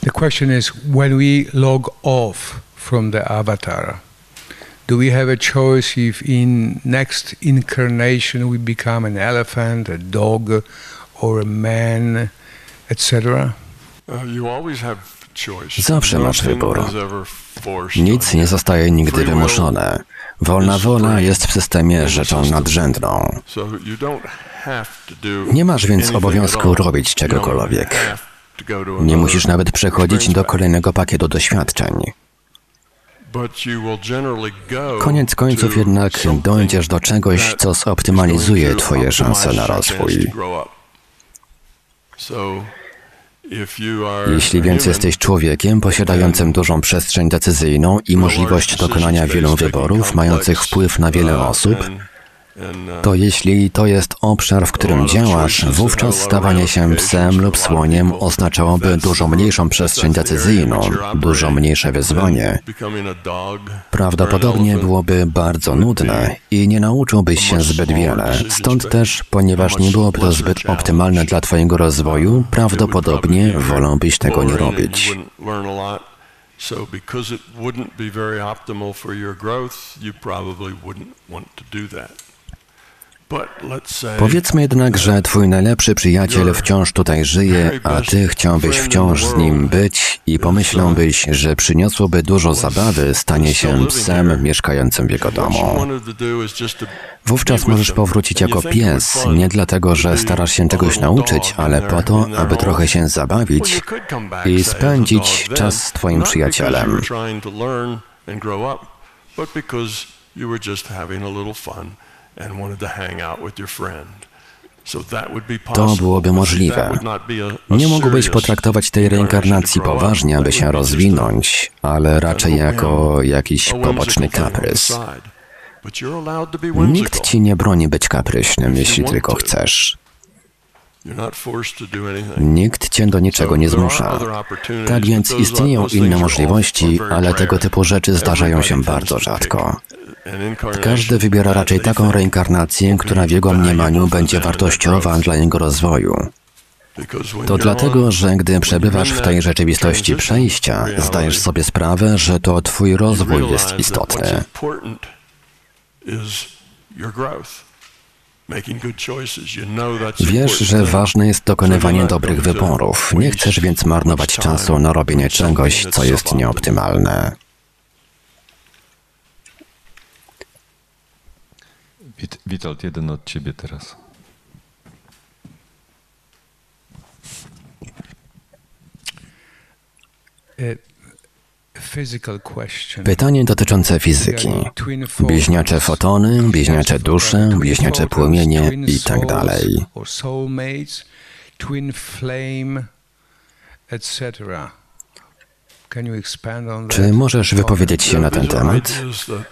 S5: The question is when we log off from the avatar, do we have a choice if in next incarnation we become an elephant, a dog, or a man, etc.?
S1: Zawsze masz wybór. Nic nie zostaje nigdy wymuszone. Wolna wola jest w systemie rzeczą nadrzędną. Nie masz więc obowiązku robić czegokolwiek. Nie musisz nawet przechodzić do kolejnego pakietu doświadczeń. Koniec końców jednak dojdziesz do czegoś, co zoptymalizuje Twoje szanse na rozwój. Jeśli więc jesteś człowiekiem posiadającym dużą przestrzeń decyzyjną i możliwość dokonania wielu wyborów, mających wpływ na wiele osób, to jeśli to jest obszar, w którym działasz, wówczas stawanie się psem lub słoniem oznaczałoby dużo mniejszą przestrzeń decyzyjną, dużo mniejsze wyzwanie. Prawdopodobnie byłoby bardzo nudne i nie nauczyłbyś się zbyt wiele. Stąd też, ponieważ nie byłoby to zbyt optymalne dla Twojego rozwoju, prawdopodobnie wolałbyś tego nie robić. So, because it wouldn't be very optimal for your growth, you probably wouldn't want to do that. Powiedzmy jednak, że twój najlepszy przyjaciel wciąż tutaj żyje, a ty chciałbyś wciąż z nim być i pomyślałbyś, że przyniosłoby dużo zabawy stanie się psem mieszkającym w jego domu. Wówczas możesz powrócić jako pies, nie dlatego, że starasz się czegoś nauczyć, ale po to, aby trochę się zabawić i spędzić czas z twoim przyjacielem. you were just having a little fun to byłoby możliwe. Nie mógłbyś potraktować tej reinkarnacji poważnie, aby się rozwinąć, ale raczej jako jakiś poboczny kaprys. Nikt ci nie broni być kapryśnym, jeśli tylko chcesz. Nikt cię do niczego nie zmusza. Tak więc istnieją inne możliwości, ale tego typu rzeczy zdarzają się bardzo rzadko. Każdy wybiera raczej taką reinkarnację, która w jego mniemaniu będzie wartościowa dla jego rozwoju. To dlatego, że gdy przebywasz w tej rzeczywistości przejścia, zdajesz sobie sprawę, że to Twój rozwój jest istotny. Wiesz, że ważne jest dokonywanie dobrych wyborów. Nie chcesz więc marnować czasu na robienie czegoś, co jest nieoptymalne.
S6: Wit Witold, jeden od ciebie teraz.
S1: Pytanie dotyczące fizyki. Bliźniacze fotony, bliźniacze dusze, bliźniacze płomienie i tak dalej. Czy możesz wypowiedzieć się na ten temat?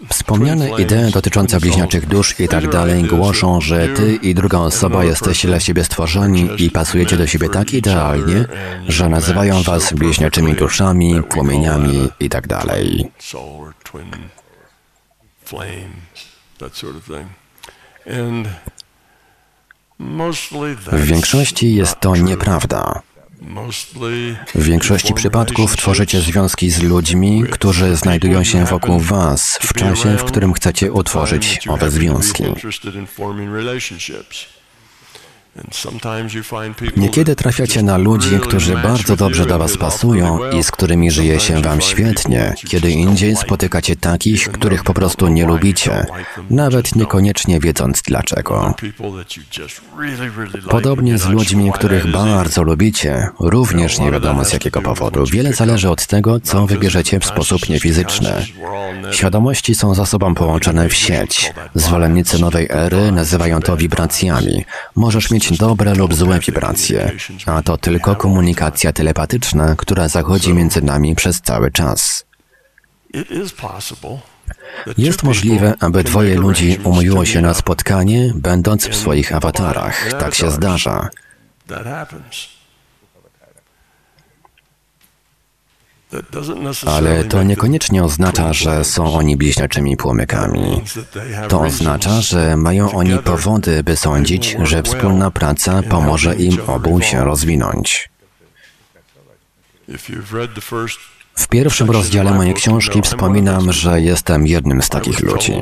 S1: Wspomniane idee dotyczące bliźniaczych dusz i tak dalej głoszą, że ty i druga osoba jesteście dla siebie stworzeni i pasujecie do siebie tak idealnie, że nazywają was bliźniaczymi duszami, płomieniami i tak dalej. W większości jest to nieprawda. W większości przypadków tworzycie związki z ludźmi, którzy znajdują się wokół Was w czasie, w którym chcecie utworzyć owe związki. Niekiedy trafiacie na ludzi, którzy bardzo dobrze do Was pasują i z którymi żyje się Wam świetnie. Kiedy indziej spotykacie takich, których po prostu nie lubicie, nawet niekoniecznie wiedząc dlaczego. Podobnie z ludźmi, których bardzo lubicie, również nie wiadomo z jakiego powodu. Wiele zależy od tego, co wybierzecie w sposób niefizyczny. Świadomości są za sobą połączone w sieć. Zwolennicy nowej ery nazywają to wibracjami. Możesz mieć dobre lub złe wibracje, a to tylko komunikacja telepatyczna, która zachodzi między nami przez cały czas. Jest możliwe, aby dwoje ludzi umówiło się na spotkanie, będąc w swoich awatarach. Tak się zdarza. Ale to niekoniecznie oznacza, że są oni bliźniaczymi płomykami. To oznacza, że mają oni powody, by sądzić, że wspólna praca pomoże im obu się rozwinąć. W pierwszym rozdziale mojej książki wspominam, że jestem jednym z takich ludzi.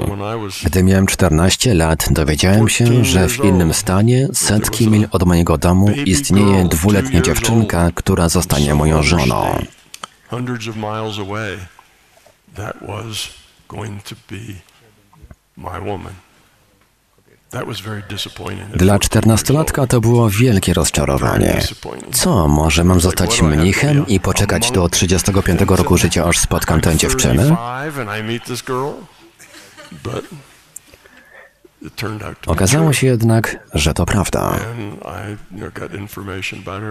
S1: Gdy miałem 14 lat, dowiedziałem się, że w innym stanie, setki mil od mojego domu, istnieje dwuletnia dziewczynka, która zostanie moją żoną hundreds of miles away, that was going to be my woman. Dla czternastolatka to było wielkie rozczarowanie. Co, może mam zostać mnichem i poczekać do 35 roku życia, aż spotkam tę dziewczynę? Okazało się jednak, że to prawda.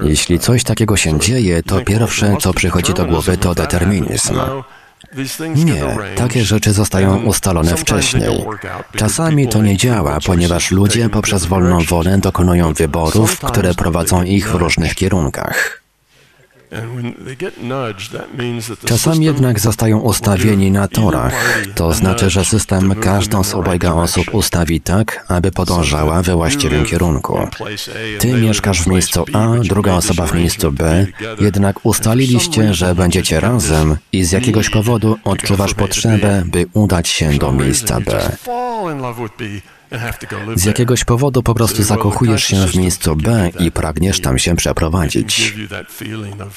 S1: Jeśli coś takiego się dzieje, to pierwsze, co przychodzi do głowy, to determinizm. Nie, takie rzeczy zostają ustalone wcześniej. Czasami to nie działa, ponieważ ludzie poprzez wolną wolę dokonują wyborów, które prowadzą ich w różnych kierunkach. Czasami jednak zostają ustawieni na torach. To znaczy, że system każdą z obojga osób ustawi tak, aby podążała we właściwym kierunku. Ty mieszkasz w miejscu A, druga osoba w miejscu B, jednak ustaliliście, że będziecie razem i z jakiegoś powodu odczuwasz potrzebę, by udać się do miejsca B. Z jakiegoś powodu po prostu zakochujesz się w miejscu B i pragniesz tam się przeprowadzić.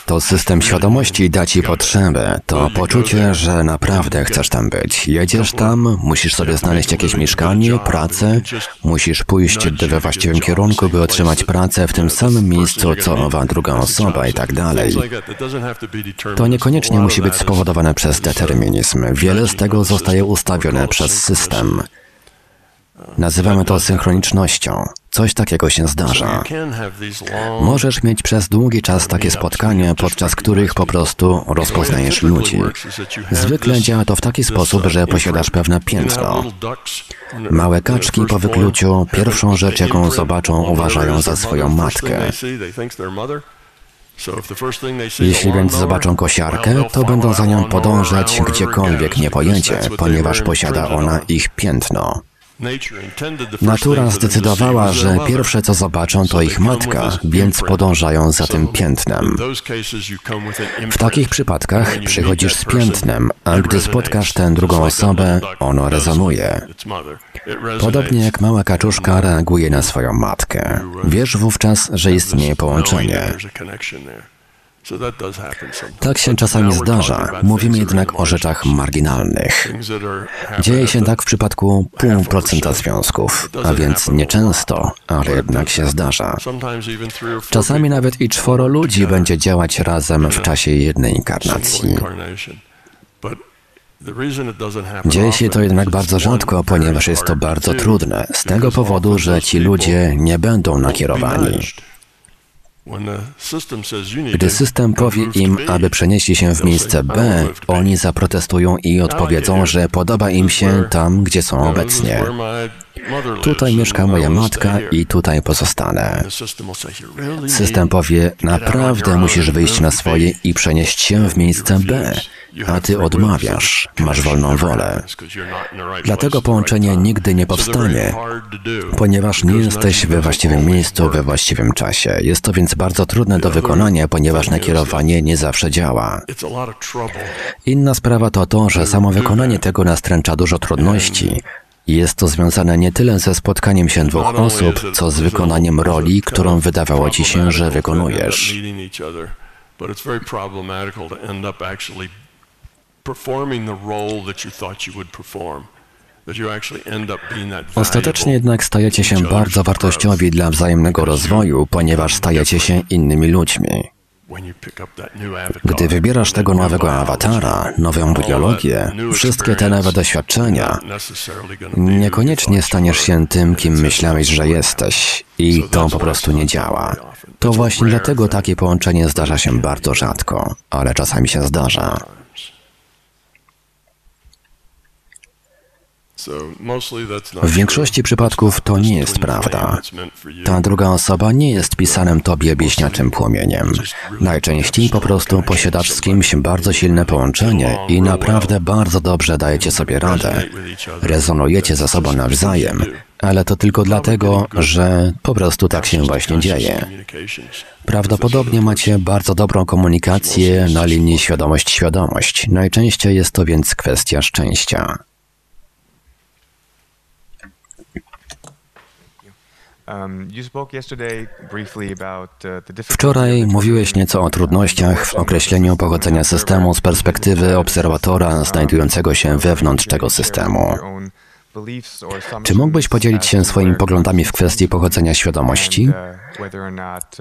S1: To system świadomości da ci potrzebę, to poczucie, że naprawdę chcesz tam być. Jedziesz tam, musisz sobie znaleźć jakieś mieszkanie, pracę, musisz pójść we właściwym kierunku, by otrzymać pracę w tym samym miejscu, co owa druga osoba i tak dalej. To niekoniecznie musi być spowodowane przez determinizm. Wiele z tego zostaje ustawione przez system. Nazywamy to synchronicznością. Coś takiego się zdarza. Możesz mieć przez długi czas takie spotkania, podczas których po prostu rozpoznajesz ludzi. Zwykle działa to w taki sposób, że posiadasz pewne piętno. Małe kaczki po wykluciu pierwszą rzecz, jaką zobaczą, uważają za swoją matkę. Jeśli więc zobaczą kosiarkę, to będą za nią podążać gdziekolwiek nie pojedzie, ponieważ posiada ona ich piętno. Natura zdecydowała, że pierwsze co zobaczą to ich matka, więc podążają za tym piętnem. W takich przypadkach przychodzisz z piętnem, a gdy spotkasz tę drugą osobę, ono rezonuje. Podobnie jak mała kaczuszka reaguje na swoją matkę. Wiesz wówczas, że istnieje połączenie. Tak się czasami zdarza. Mówimy jednak o rzeczach marginalnych. Dzieje się tak w przypadku pół procenta związków, a więc nieczęsto, ale jednak się zdarza. Czasami nawet i czworo ludzi będzie działać razem w czasie jednej inkarnacji. Dzieje się to jednak bardzo rzadko, ponieważ jest to bardzo trudne, z tego powodu, że ci ludzie nie będą nakierowani. Gdy system powie im, aby przenieśli się w miejsce B, oni zaprotestują i odpowiedzą, że podoba im się tam, gdzie są obecnie. Tutaj mieszka moja matka i tutaj pozostanę. System powie, naprawdę musisz wyjść na swoje i przenieść się w miejsce B. a ty odmawiasz, masz wolną wolę. Dlatego połączenie nigdy nie powstanie, ponieważ nie jesteś we właściwym miejscu we właściwym czasie. Jest to więc bardzo trudne do wykonania, ponieważ nakierowanie nie zawsze działa. Inna sprawa to to, że samo wykonanie tego nastręcza dużo trudności. Jest to związane nie tyle ze spotkaniem się dwóch osób, co z wykonaniem roli, którą wydawało ci się, że wykonujesz.
S3: Performing the role that you thought you would perform.
S1: Ostatecznie jednak stajecie się bardzo wartościowi dla wzajemnego rozwoju, ponieważ stajecie się innymi ludźmi. Gdy wybierasz tego nowego awatara, nową biologię, wszystkie te nowe doświadczenia, niekoniecznie staniesz się tym, kim myślałeś, że jesteś. I to po prostu nie działa. To właśnie dlatego takie połączenie zdarza się bardzo rzadko, ale czasami się zdarza.
S3: So mostly that's not
S1: W większości przypadków to nie jest prawda. Ta druga osoba nie jest pisanym tobie bliźniaczym płomieniem. Najczęściej po prostu posiadasz z kimś bardzo silne połączenie i naprawdę bardzo dobrze dajecie sobie radę. Rezonujecie ze sobą nawzajem, ale to tylko dlatego, że po prostu tak się właśnie dzieje. Prawdopodobnie macie bardzo dobrą komunikację na linii świadomość-świadomość. Najczęściej jest to więc kwestia szczęścia.
S7: Um, you spoke yesterday briefly about uh, the difficulty
S1: Wczoraj
S7: of
S1: mówiłeś nieco o trudnościach w określeniu pochodzenia systemu z perspektywy obserwatora znajdującego się wewnątrz tego systemu. Czy mógłbyś podzielić się swoimi poglądami w kwestii pochodzenia świadomości?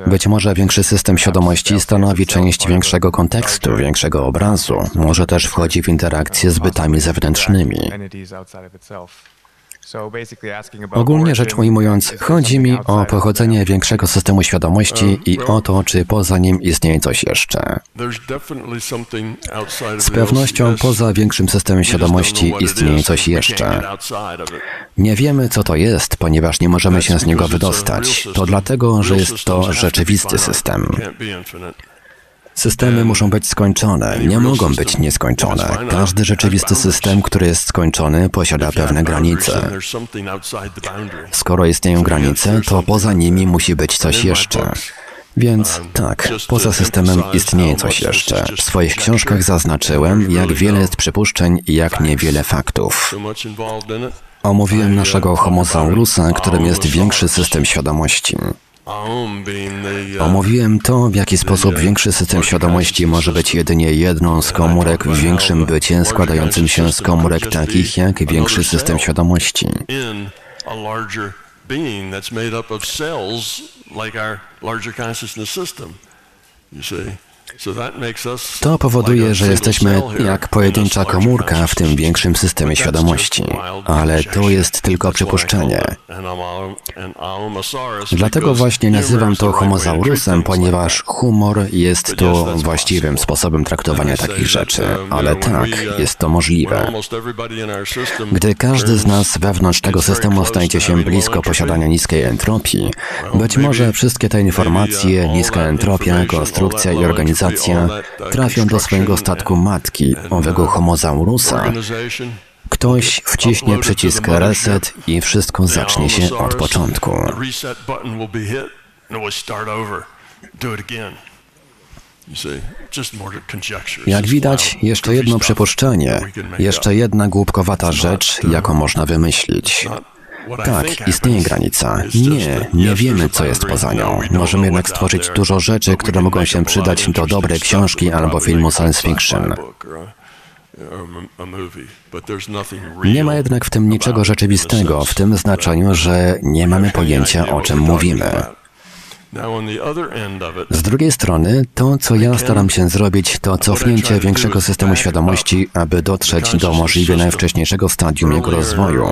S1: Być może większy system świadomości stanowi część większego kontekstu, większego obrazu, może też wchodzi w interakcję z bytami zewnętrznymi. Ogólnie rzecz ujmując, chodzi mi o pochodzenie większego systemu świadomości i o to, czy poza nim istnieje coś jeszcze. Z pewnością poza większym systemem świadomości istnieje coś jeszcze. Nie wiemy, co to jest, ponieważ nie możemy się z niego wydostać. To dlatego, że jest to rzeczywisty system. Systemy muszą być skończone, nie mogą być nieskończone. Każdy rzeczywisty system, który jest skończony, posiada pewne granice. Skoro istnieją granice, to poza nimi musi być coś jeszcze. Więc tak, poza systemem istnieje coś jeszcze. W swoich książkach zaznaczyłem, jak wiele jest przypuszczeń i jak niewiele faktów. Omówiłem naszego homozaurusa, którym jest większy system świadomości. Omówiłem to, w jaki sposób większy system świadomości może być jedynie jedną z komórek w większym bycie składającym się z komórek takich jak większy system świadomości. To powoduje, że jesteśmy jak pojedyncza komórka w tym większym systemie świadomości, ale to jest tylko przypuszczenie. Dlatego właśnie nazywam to homozaurusem, ponieważ humor jest tu właściwym sposobem traktowania takich rzeczy, ale tak, jest to możliwe. Gdy każdy z nas wewnątrz tego systemu znajdzie się blisko posiadania niskiej entropii, być może wszystkie te informacje, niska entropia, konstrukcja i organizacja trafią do swojego statku matki, owego homozaurusa, ktoś wciśnie przycisk reset i wszystko zacznie się od początku. Jak widać, jeszcze jedno przypuszczenie, jeszcze jedna głupkowata rzecz, jaką można wymyślić. Tak, istnieje granica. Nie, nie wiemy, co jest poza nią. Możemy jednak stworzyć dużo rzeczy, które mogą się przydać do dobrej książki albo filmu science fiction. Nie ma jednak w tym niczego rzeczywistego, w tym znaczeniu, że nie mamy pojęcia, o czym mówimy. Z drugiej strony, to co ja staram się zrobić, to cofnięcie większego systemu świadomości, aby dotrzeć do możliwie najwcześniejszego stadium jego rozwoju,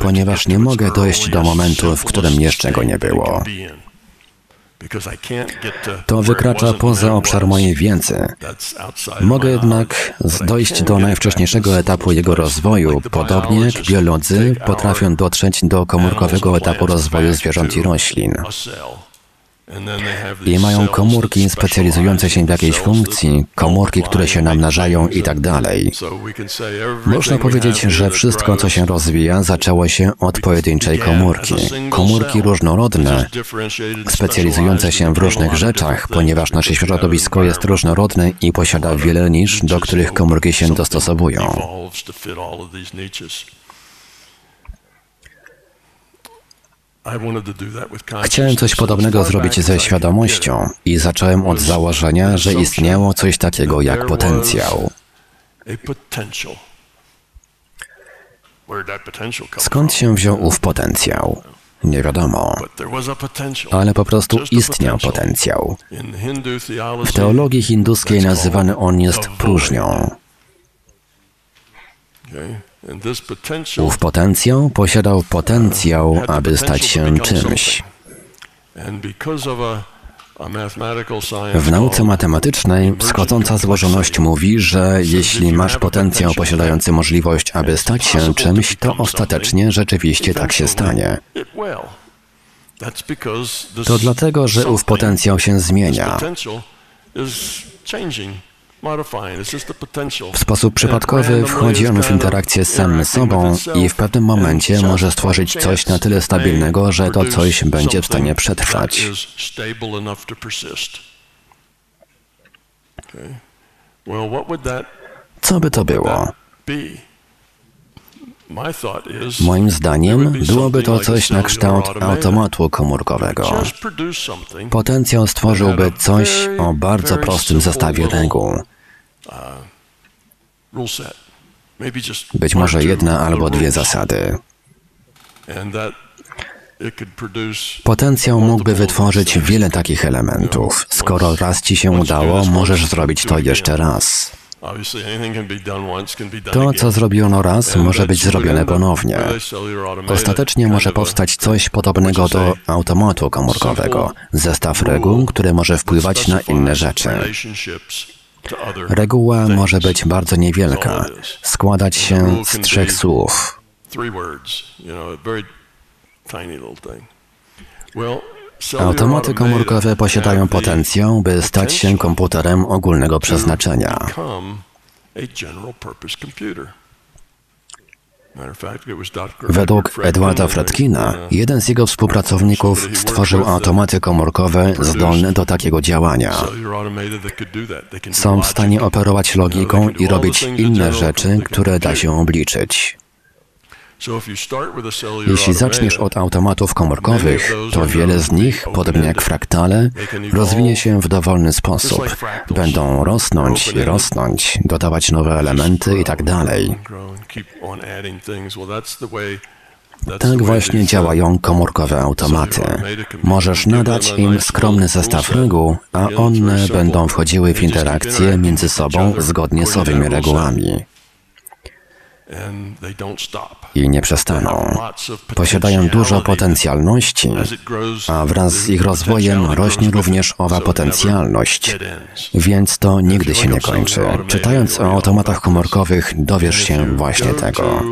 S1: ponieważ nie mogę dojść do momentu, w którym jeszcze go nie było. To wykracza poza obszar mojej wiedzy. Mogę jednak dojść do najwcześniejszego etapu jego rozwoju, podobnie jak biolodzy potrafią dotrzeć do komórkowego etapu rozwoju zwierząt i roślin. I mają komórki specjalizujące się w jakiejś funkcji, komórki, które się namnażają i tak dalej. Można powiedzieć, że wszystko, co się rozwija, zaczęło się od pojedynczej komórki. Komórki różnorodne, specjalizujące się w różnych rzeczach, ponieważ nasze środowisko jest różnorodne i posiada wiele nisz, do których komórki się dostosowują. Chciałem coś podobnego zrobić ze świadomością i zacząłem od założenia, że istniało coś takiego jak potencjał. Skąd się wziął ów potencjał? Nie wiadomo, ale po prostu istniał potencjał. W teologii hinduskiej nazywany on jest próżnią. Ów potencjał posiadał potencjał, aby stać się czymś. W nauce matematycznej schodząca złożoność mówi, że jeśli masz potencjał posiadający możliwość, aby stać się czymś, to ostatecznie rzeczywiście tak się stanie. To dlatego, że ów potencjał się zmienia. W sposób przypadkowy wchodzi on w interakcję z samym sobą i w pewnym momencie może stworzyć coś na tyle stabilnego, że to coś będzie w stanie przetrwać. Co by to było? Moim zdaniem byłoby to coś na kształt automatu komórkowego. Potencjał stworzyłby coś o bardzo prostym zestawie reguł. Być może jedna albo dwie zasady. Potencjał mógłby wytworzyć wiele takich elementów. Skoro raz ci się udało, możesz zrobić to jeszcze raz. To, co zrobiono raz, może być zrobione ponownie. Ostatecznie może powstać coś podobnego do automatu komórkowego, zestaw reguł, który może wpływać na inne rzeczy. Reguła może być bardzo niewielka, składać się z trzech słów. Automaty komórkowe posiadają potencjał, by stać się komputerem ogólnego przeznaczenia. Według Edwarda Fredkina, jeden z jego współpracowników stworzył automaty komórkowe zdolne do takiego działania. Są w stanie operować logiką i robić inne rzeczy, które da się obliczyć. Jeśli zaczniesz od automatów komórkowych, to wiele z nich, podobnie jak fraktale, rozwinie się w dowolny sposób. Będą rosnąć i rosnąć, dodawać nowe elementy i tak dalej. Tak właśnie działają komórkowe automaty. Możesz nadać im skromny zestaw reguł, a one będą wchodziły w interakcję między sobą zgodnie z owymi regułami i nie przestaną. Posiadają dużo potencjalności, a wraz z ich rozwojem rośnie również owa potencjalność, więc to nigdy się nie kończy. Czytając o automatach komórkowych, dowiesz się właśnie tego.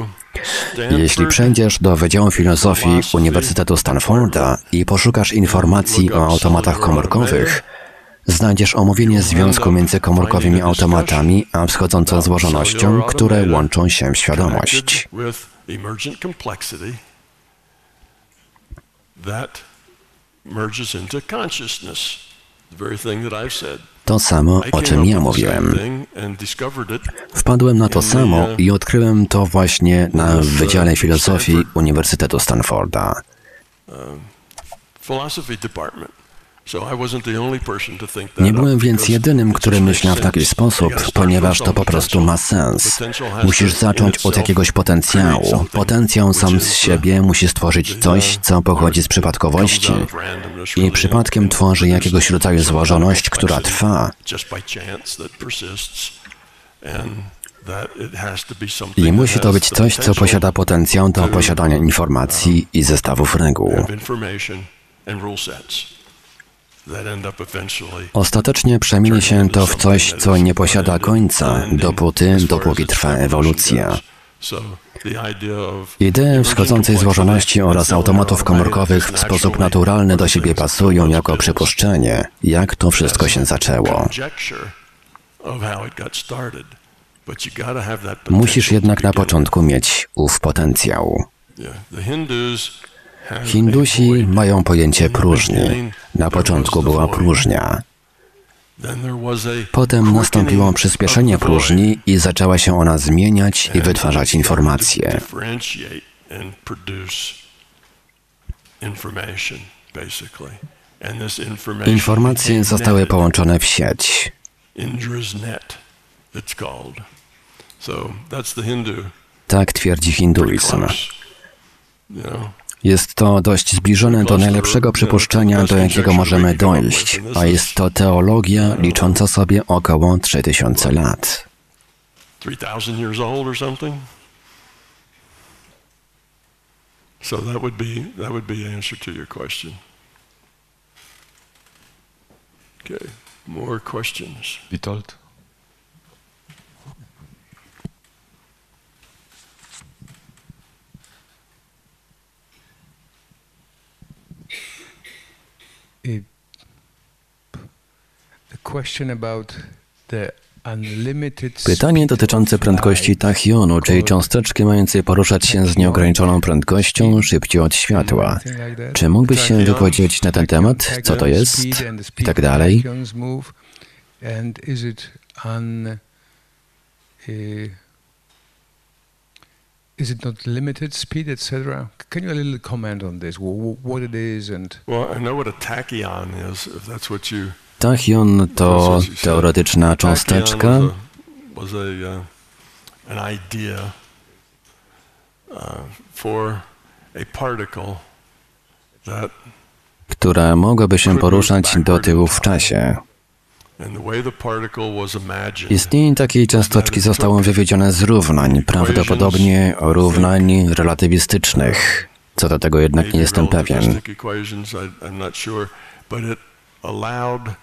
S1: Jeśli przejdziesz do Wydziału Filozofii Uniwersytetu Stanforda i poszukasz informacji o automatach komórkowych, znajdziesz omówienie związku między komórkowymi automatami a wschodzącą złożonością, które łączą się w świadomość. To samo, o czym ja mówiłem. Wpadłem na to samo i odkryłem to właśnie na Wydziale Filozofii Uniwersytetu Stanforda. Nie byłem więc jedynym, który myślał w taki sposób, ponieważ to po prostu ma sens. Musisz zacząć od jakiegoś potencjału. Potencjał sam z siebie musi stworzyć coś, co pochodzi z przypadkowości i przypadkiem tworzy jakiegoś rodzaju złożoność, która trwa. I musi to być coś, co posiada potencjał do posiadania informacji i zestawów reguł. Ostatecznie przemieni się to w coś, co nie posiada końca, dopóty, dopóki trwa ewolucja. Idee wschodzącej złożoności oraz automatów komórkowych w sposób naturalny do siebie pasują jako przypuszczenie, jak to wszystko się zaczęło. Musisz jednak na początku mieć ów potencjał. Hindusi mają pojęcie próżni. Na początku była próżnia. Potem nastąpiło przyspieszenie próżni i zaczęła się ona zmieniać i wytwarzać informacje. Informacje zostały połączone w sieć. Tak twierdzi hinduizm. Jest to dość zbliżone do najlepszego przypuszczenia, do jakiego możemy dojść, a jest to teologia licząca sobie około 3000 lat.
S3: 3,000 years old or something? So that would be that would be the answer to your question. Okay, more questions.
S6: Witold?
S5: It, the question about the unlimited
S1: Pytanie dotyczące prędkości
S5: light
S1: tachyonu, czyli cząsteczki mającej poruszać się z nieograniczoną prędkością szybciej od światła. Czy mógłbyś się wypowiedzieć na ten temat? Co to jest? I tak dalej?
S5: And is it not limited speed, etc.? Can you a little comment on this? Wh- wh- What it is and
S3: Well, I know what a tachyon is, if that's what you.
S1: Tachyon to teoretyczna cząsteczka, która mogłaby się poruszać do tyłu w czasie. Istnienie takiej cząsteczki zostało wywiedzione z równań, prawdopodobnie równań relatywistycznych. Co do tego jednak nie jestem pewien.
S3: but it allowed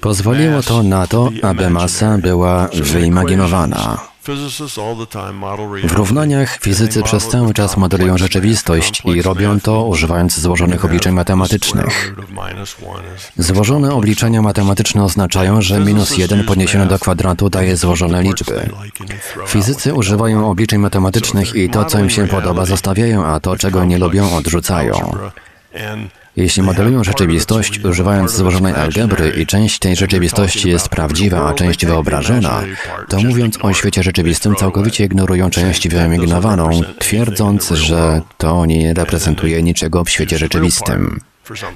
S1: Pozwoliło to na to, aby masa była wyimaginowana. W równaniach fizycy przez cały czas modelują rzeczywistość i robią to używając złożonych obliczeń matematycznych. Złożone obliczenia matematyczne oznaczają, że minus 1 podniesione do kwadratu daje złożone liczby. Fizycy używają obliczeń matematycznych i to, co im się podoba, zostawiają, a to, czego nie lubią, odrzucają. Jeśli modelują rzeczywistość używając złożonej algebry i część tej rzeczywistości jest prawdziwa, a część wyobrażona, to mówiąc o świecie rzeczywistym całkowicie ignorują część wyimaginowaną, twierdząc, że to nie reprezentuje niczego w świecie rzeczywistym.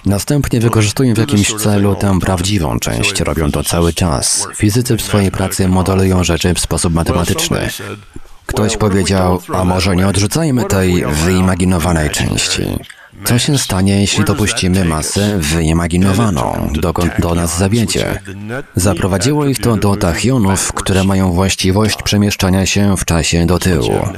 S1: Następnie wykorzystują w jakimś celu tę prawdziwą część, robią to cały czas. Fizycy w swojej pracy modelują rzeczy w sposób matematyczny. Ktoś powiedział, a może nie odrzucajmy tej wyimaginowanej części. Co się stanie, jeśli dopuścimy masę wyimaginowaną, dokąd do nas zawiedzie? Zaprowadziło ich to do tachionów, które mają właściwość przemieszczania się w czasie do tyłu.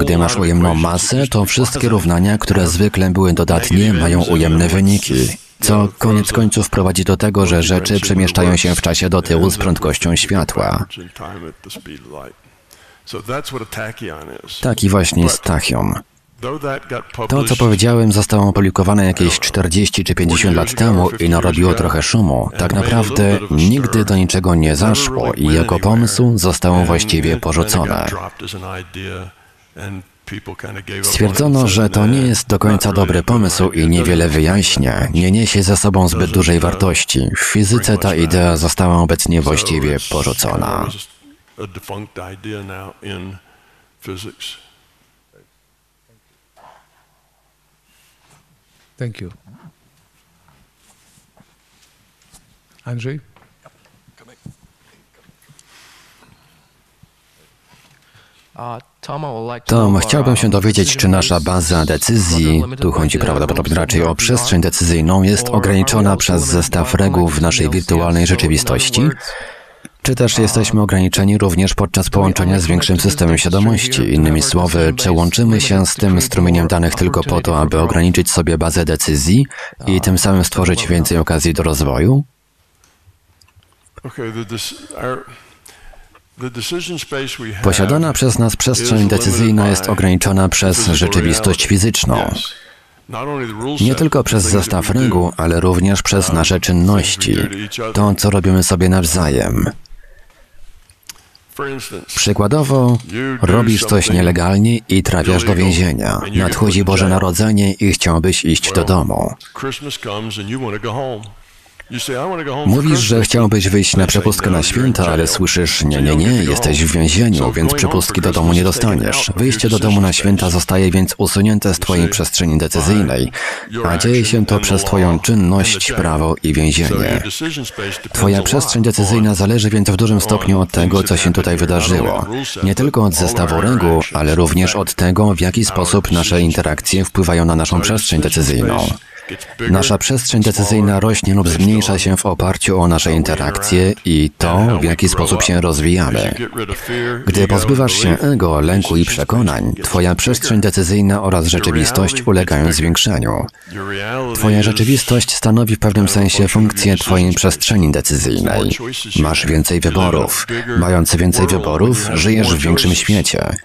S1: Gdy masz ujemną masę, to wszystkie równania, które zwykle były dodatnie, mają ujemne wyniki. Co koniec końców prowadzi do tego, że rzeczy przemieszczają się w czasie do tyłu z prędkością światła. Taki właśnie jest tachion. To, co powiedziałem, zostało opublikowane jakieś 40 czy 50 lat temu i narobiło trochę szumu. Tak naprawdę nigdy do niczego nie zaszło i jako pomysł zostało właściwie porzucone. Stwierdzono, że to nie jest do końca dobry pomysł i niewiele wyjaśnia, nie niesie ze sobą zbyt dużej wartości. W fizyce ta idea została obecnie właściwie porzucona.
S5: Thank you. Andrzej?
S1: Tom, chciałbym się dowiedzieć, czy nasza baza decyzji, tu chodzi prawdopodobnie raczej o przestrzeń decyzyjną, jest ograniczona przez zestaw reguł w naszej wirtualnej rzeczywistości? Czy też jesteśmy ograniczeni również podczas połączenia z większym systemem świadomości? Innymi słowy, czy łączymy się z tym strumieniem danych tylko po to, aby ograniczyć sobie bazę decyzji i tym samym stworzyć więcej okazji do rozwoju? Posiadana przez nas przestrzeń decyzyjna jest ograniczona przez rzeczywistość fizyczną. Nie tylko przez zestaw reguł, ale również przez nasze czynności, to co robimy sobie nawzajem. Przykładowo, robisz coś nielegalnie i trafiasz do więzienia. Nadchodzi Boże Narodzenie i chciałbyś iść do domu. Mówisz, że chciałbyś wyjść na przepustkę na święta, ale słyszysz, nie, nie, nie, jesteś w więzieniu, więc przepustki do domu nie dostaniesz. Wyjście do domu na święta zostaje więc usunięte z Twojej przestrzeni decyzyjnej, a dzieje się to przez Twoją czynność, prawo i więzienie. Twoja przestrzeń decyzyjna zależy więc w dużym stopniu od tego, co się tutaj wydarzyło. Nie tylko od zestawu reguł, ale również od tego, w jaki sposób nasze interakcje wpływają na naszą przestrzeń decyzyjną. Nasza przestrzeń decyzyjna rośnie lub zmniejsza się w oparciu o nasze interakcje i to, w jaki sposób się rozwijamy. Gdy pozbywasz się ego, lęku i przekonań, Twoja przestrzeń decyzyjna oraz rzeczywistość ulegają zwiększeniu. Twoja rzeczywistość stanowi w pewnym sensie funkcję Twojej przestrzeni decyzyjnej. Masz więcej wyborów. Mając więcej wyborów, żyjesz w większym świecie.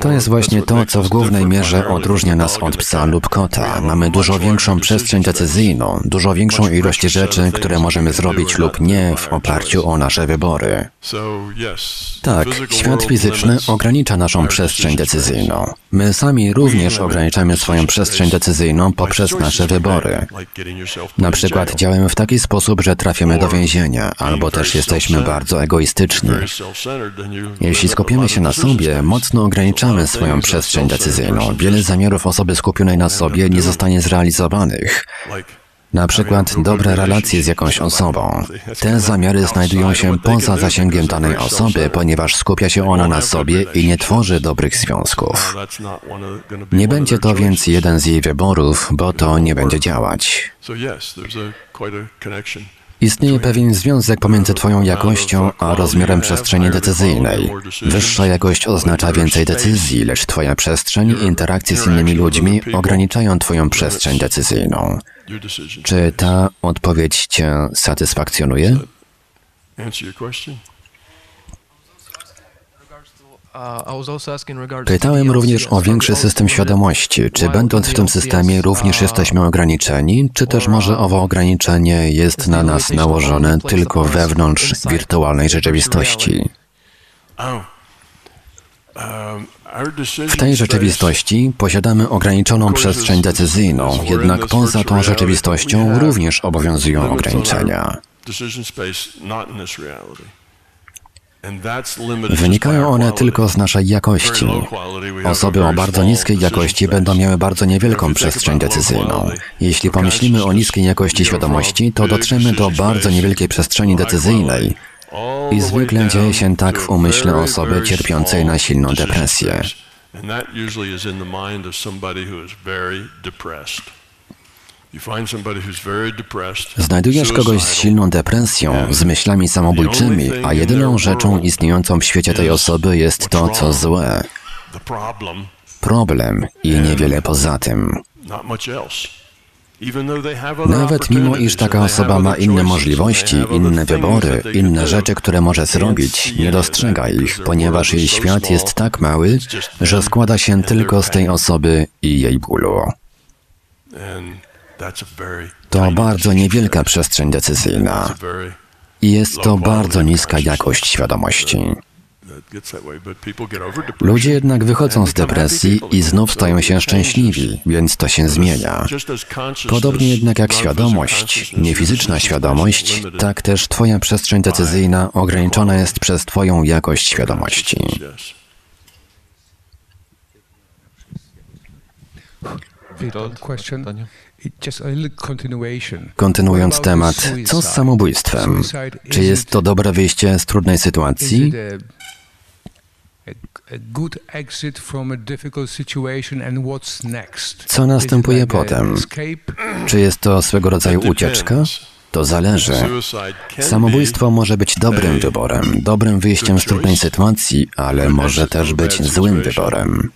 S1: To jest właśnie to, co w głównej mierze odróżnia nas od psa lub kota. Mamy dużo większą przestrzeń decyzyjną, dużo większą ilość rzeczy, które możemy zrobić lub nie w oparciu o nasze wybory. Tak, świat fizyczny ogranicza naszą przestrzeń decyzyjną. My sami również ograniczamy swoją przestrzeń decyzyjną poprzez nasze wybory. Na przykład działamy w taki sposób, że trafiamy do więzienia, albo też jesteśmy bardzo egoistyczni. Jeśli skupiamy się na sobie, mocno ograniczamy swoją przestrzeń decyzyjną. Wiele zamiarów osoby skupionej na sobie nie zostanie zrealizowanych. Na przykład dobre relacje z jakąś osobą. Te zamiary znajdują się poza zasięgiem danej osoby, ponieważ skupia się ona na sobie i nie tworzy dobrych związków. Nie będzie to więc jeden z jej wyborów, bo to nie będzie działać. Istnieje pewien związek pomiędzy Twoją jakością a rozmiarem przestrzeni decyzyjnej. Wyższa jakość oznacza więcej decyzji, lecz Twoja przestrzeń i interakcje z innymi ludźmi ograniczają Twoją przestrzeń decyzyjną. Czy ta odpowiedź Cię satysfakcjonuje? Pytałem również o większy system świadomości. Czy będąc w tym systemie również jesteśmy ograniczeni, czy też może owo ograniczenie jest na nas nałożone tylko wewnątrz wirtualnej rzeczywistości? W tej rzeczywistości posiadamy ograniczoną przestrzeń decyzyjną, jednak poza tą rzeczywistością również obowiązują ograniczenia. Wynikają one tylko z naszej jakości. Osoby o bardzo niskiej jakości będą miały bardzo niewielką przestrzeń decyzyjną. Jeśli pomyślimy o niskiej jakości świadomości, to dotrzemy do bardzo niewielkiej przestrzeni decyzyjnej. I zwykle dzieje się tak w umyśle osoby cierpiącej na silną depresję. Znajdujesz kogoś z silną depresją, z myślami samobójczymi, a jedyną rzeczą istniejącą w świecie tej osoby jest to, co złe. Problem i niewiele poza tym. Nawet mimo, iż taka osoba ma inne możliwości, inne wybory, inne rzeczy, które może zrobić, nie dostrzega ich, ponieważ jej świat jest tak mały, że składa się tylko z tej osoby i jej bólu. To bardzo niewielka przestrzeń decyzyjna i jest to bardzo niska jakość świadomości. Ludzie jednak wychodzą z depresji i znów stają się szczęśliwi, więc to się zmienia. Podobnie jednak jak świadomość, niefizyczna świadomość, tak też Twoja przestrzeń decyzyjna ograniczona jest przez Twoją jakość świadomości.
S5: Question.
S1: Kontynuując temat, co z samobójstwem? Czy jest to dobre wyjście z trudnej sytuacji? Co następuje potem? *clears throat* Czy jest to swego rodzaju ucieczka? To zależy. Samobójstwo może być dobrym wyborem, dobrym wyjściem z trudnej sytuacji, ale może też być złym wyborem.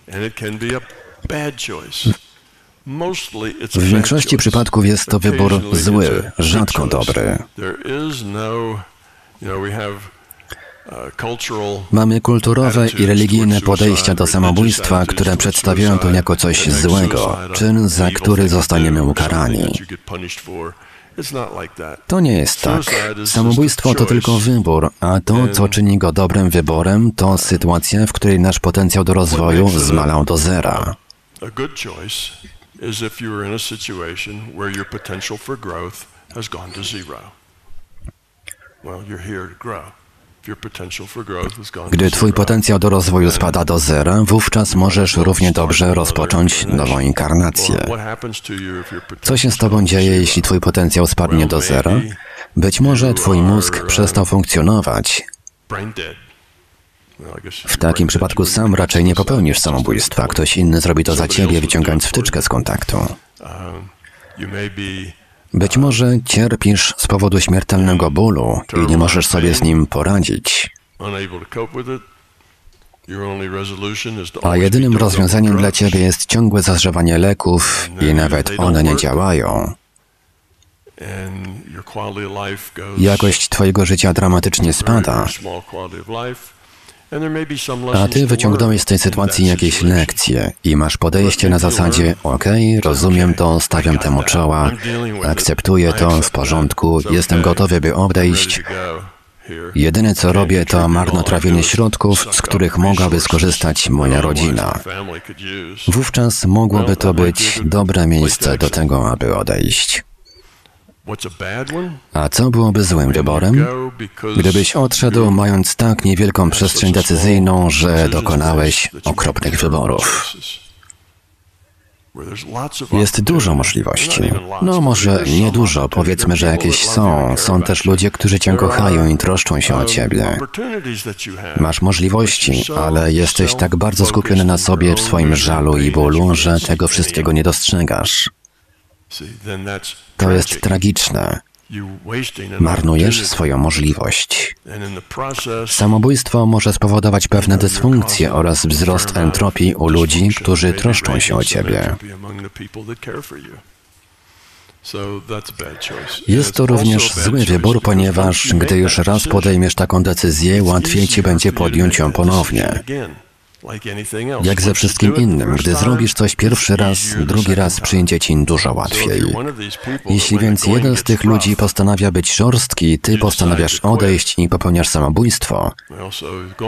S1: W większości przypadków jest to wybór zły, rzadko dobry. Mamy kulturowe i religijne podejścia do samobójstwa, które przedstawiają to jako coś złego, czyn, za który zostaniemy ukarani. To nie jest tak. Samobójstwo to tylko wybór, a to, co czyni go dobrym wyborem, to sytuacja, w której nasz potencjał do rozwoju zmalał do zera.
S3: Is if you are in a situation where your potential for growth has gone to zero. Well, you're here to grow.
S1: Gdy twój potencjał do rozwoju spada do zera, wówczas możesz równie dobrze rozpocząć nową inkarnację. Co się z tobą dzieje, jeśli twój potencjał spadnie do zera? Być może twój mózg przestał funkcjonować.
S3: brain dead? Well, I guess
S1: W takim przypadku sam raczej nie popełnisz samobójstwa. Ktoś inny zrobi to za ciebie, wyciągając wtyczkę z kontaktu. Być może cierpisz z powodu śmiertelnego bólu i nie możesz sobie z nim poradzić. A jedynym rozwiązaniem dla ciebie jest ciągłe zażywanie leków i nawet one nie działają. Jakość twojego życia dramatycznie spada, a ty wyciągnąłeś z tej sytuacji jakieś lekcje i masz podejście na zasadzie okej, rozumiem to, stawiam temu czoła, akceptuję to, w porządku, jestem gotowy, by odejść. Jedyne co robię to marnotrawienie środków, z których mogłaby skorzystać moja rodzina. Wówczas mogłoby to być dobre miejsce do tego, aby odejść. A co byłoby złym wyborem? Gdybyś odszedł, mając tak niewielką przestrzeń decyzyjną, że dokonałeś okropnych wyborów. Jest dużo możliwości. No może nie dużo, powiedzmy, że jakieś są. Są też ludzie, którzy cię kochają i troszczą się o ciebie. Masz możliwości, ale jesteś tak bardzo skupiony na sobie, w swoim żalu i bólu, że tego wszystkiego nie dostrzegasz. To jest tragiczne. Marnujesz swoją możliwość. Samobójstwo może spowodować pewne dysfunkcje oraz wzrost entropii u ludzi, którzy troszczą się o ciebie. Jest to również zły wybór, ponieważ gdy już raz podejmiesz taką decyzję, łatwiej ci będzie podjąć ją ponownie. Jak ze wszystkim innym, gdy zrobisz coś pierwszy raz, drugi raz przyjdzie ci dużo łatwiej. Jeśli więc jeden z tych ludzi postanawia być żorstki, ty postanawiasz odejść i popełniasz samobójstwo,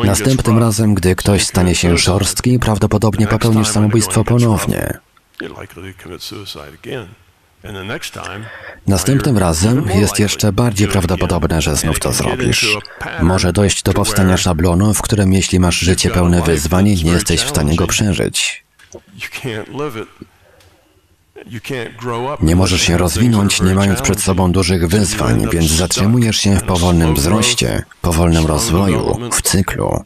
S1: następnym razem, gdy ktoś stanie się żorstki, prawdopodobnie popełnisz samobójstwo ponownie. Następnym razem jest jeszcze bardziej prawdopodobne, że znów to zrobisz. Może dojść do powstania szablonu, w którym jeśli masz życie pełne wyzwań, nie jesteś w stanie go przeżyć. Nie możesz się rozwinąć, nie mając przed sobą dużych wyzwań, więc zatrzymujesz się w powolnym wzroście, powolnym rozwoju, w cyklu.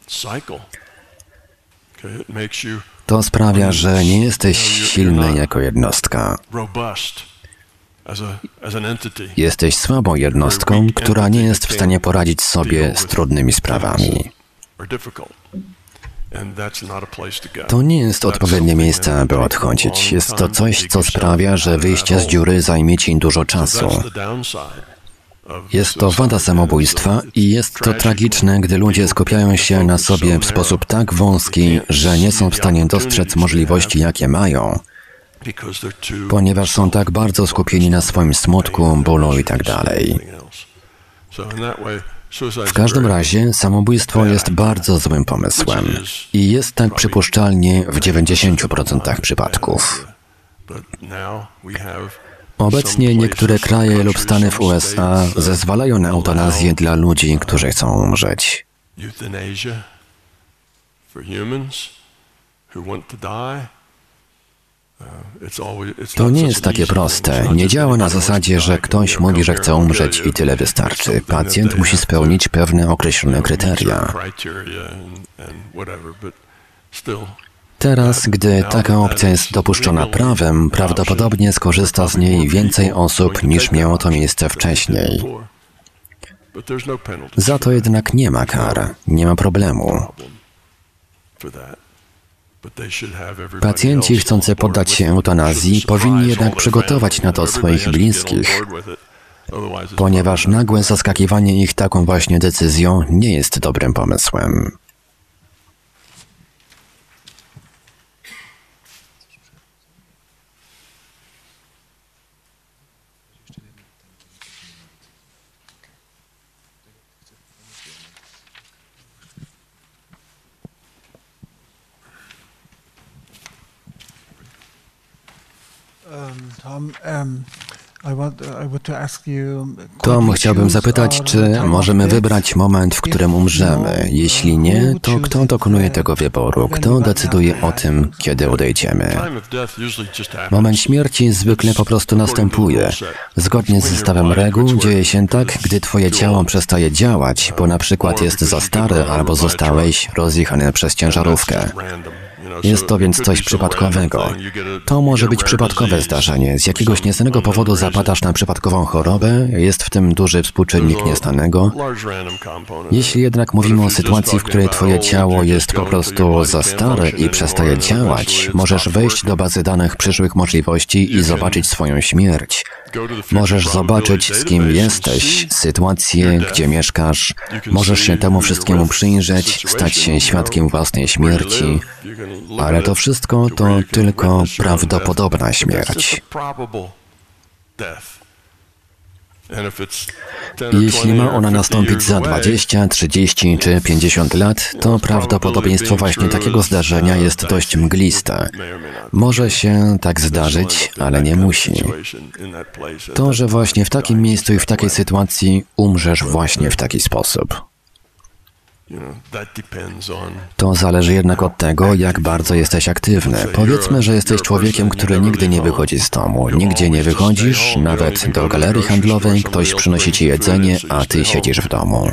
S1: To sprawia, że nie jesteś silny jako jednostka. Jesteś słabą jednostką, która nie jest w stanie poradzić sobie z trudnymi sprawami. To nie jest odpowiednie miejsce, aby odchodzić. Jest to coś, co sprawia, że wyjście z dziury zajmie ci dużo czasu. Jest to wada samobójstwa i jest to tragiczne, gdy ludzie skupiają się na sobie w sposób tak wąski, że nie są w stanie dostrzec możliwości, jakie mają, ponieważ są tak bardzo skupieni na swoim smutku, bólu i tak dalej. W każdym razie samobójstwo jest bardzo złym pomysłem i jest tak przypuszczalnie w 90% przypadków. Obecnie niektóre kraje lub stany w USA zezwalają na eutanazję dla ludzi, którzy chcą umrzeć. To nie jest takie proste. Nie działa na zasadzie, że ktoś mówi, że chce umrzeć i tyle wystarczy. Pacjent musi spełnić pewne określone kryteria. Teraz, gdy taka opcja jest dopuszczona prawem, prawdopodobnie skorzysta z niej więcej osób niż miało to miejsce wcześniej. Za to jednak nie ma kar, nie ma problemu. Pacjenci chcący poddać się eutanazji powinni jednak przygotować na to swoich bliskich, ponieważ nagłe zaskakiwanie ich taką właśnie decyzją nie jest dobrym pomysłem.
S8: Um, Tom, um, I want, I want to ask you, could
S1: Tom,
S8: we
S1: chciałbym zapytać, czy możemy wybrać moment, w którym umrzemy? Jeśli nie, to kto dokonuje tego wyboru? Kto decyduje o tym, kiedy odejdziemy? Moment śmierci zwykle po prostu następuje. Zgodnie z zestawem reguł dzieje się tak, gdy twoje ciało przestaje działać, bo na przykład jest za stare albo zostałeś rozjechany przez ciężarówkę. Jest to więc coś przypadkowego. To może być przypadkowe zdarzenie. Z jakiegoś nieznanego powodu zapadasz na przypadkową chorobę, jest w tym duży współczynnik nieznanego. Jeśli jednak mówimy o sytuacji, w której twoje ciało jest po prostu za stare i przestaje działać, możesz wejść do bazy danych przyszłych możliwości i zobaczyć swoją śmierć. Możesz zobaczyć, z kim jesteś, sytuację, gdzie mieszkasz. Możesz się temu wszystkiemu przyjrzeć, stać się świadkiem własnej śmierci. Ale to wszystko to tylko prawdopodobna śmierć. Jeśli ma ona nastąpić za 20, 30 czy 50 lat, to prawdopodobieństwo właśnie takiego zdarzenia jest dość mgliste. Może się tak zdarzyć, ale nie musi. To, że właśnie w takim miejscu i w takiej sytuacji umrzesz właśnie w taki sposób. To zależy jednak od tego, jak bardzo jesteś aktywny. Powiedzmy, że jesteś człowiekiem, który nigdy nie wychodzi z domu. Nigdzie nie wychodzisz, nawet do galerii handlowej ktoś przynosi ci jedzenie, a ty siedzisz w domu.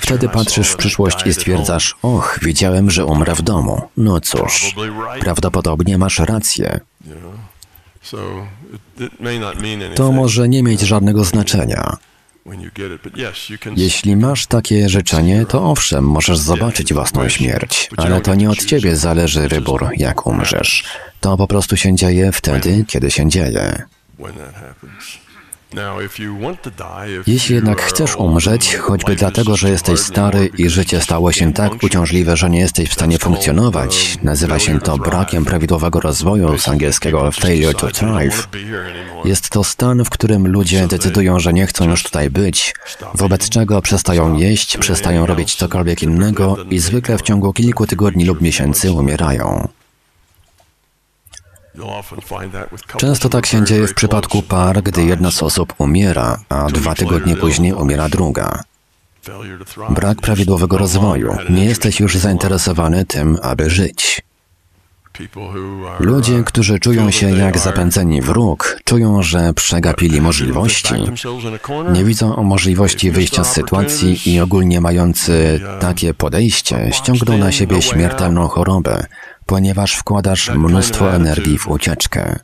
S1: Wtedy patrzysz w przyszłość i stwierdzasz, och, widziałem, że umrę w domu. No cóż, prawdopodobnie masz rację. To może nie mieć żadnego znaczenia. Jeśli masz takie życzenie, to owszem, możesz zobaczyć własną śmierć, ale to nie od ciebie zależy wybór, jak umrzesz. To po prostu się dzieje wtedy, kiedy się dzieje. Jeśli jednak chcesz umrzeć, choćby dlatego, że jesteś stary i życie stało się tak uciążliwe, że nie jesteś w stanie funkcjonować, nazywa się to brakiem prawidłowego rozwoju z angielskiego failure to thrive. Jest to stan, w którym ludzie decydują, że nie chcą już tutaj być, wobec czego przestają jeść, przestają robić cokolwiek innego i zwykle w ciągu kilku tygodni lub miesięcy umierają. Często tak się dzieje w przypadku par, gdy jedna z osób umiera, a dwa tygodnie później umiera druga. Brak prawidłowego rozwoju. Nie jesteś już zainteresowany tym, aby żyć. Ludzie, którzy czują się jak zapędzeni wróg, czują, że przegapili możliwości, nie widzą możliwości wyjścia z sytuacji i ogólnie mający takie podejście ściągną na siebie śmiertelną chorobę, ponieważ wkładasz mnóstwo energii w ucieczkę.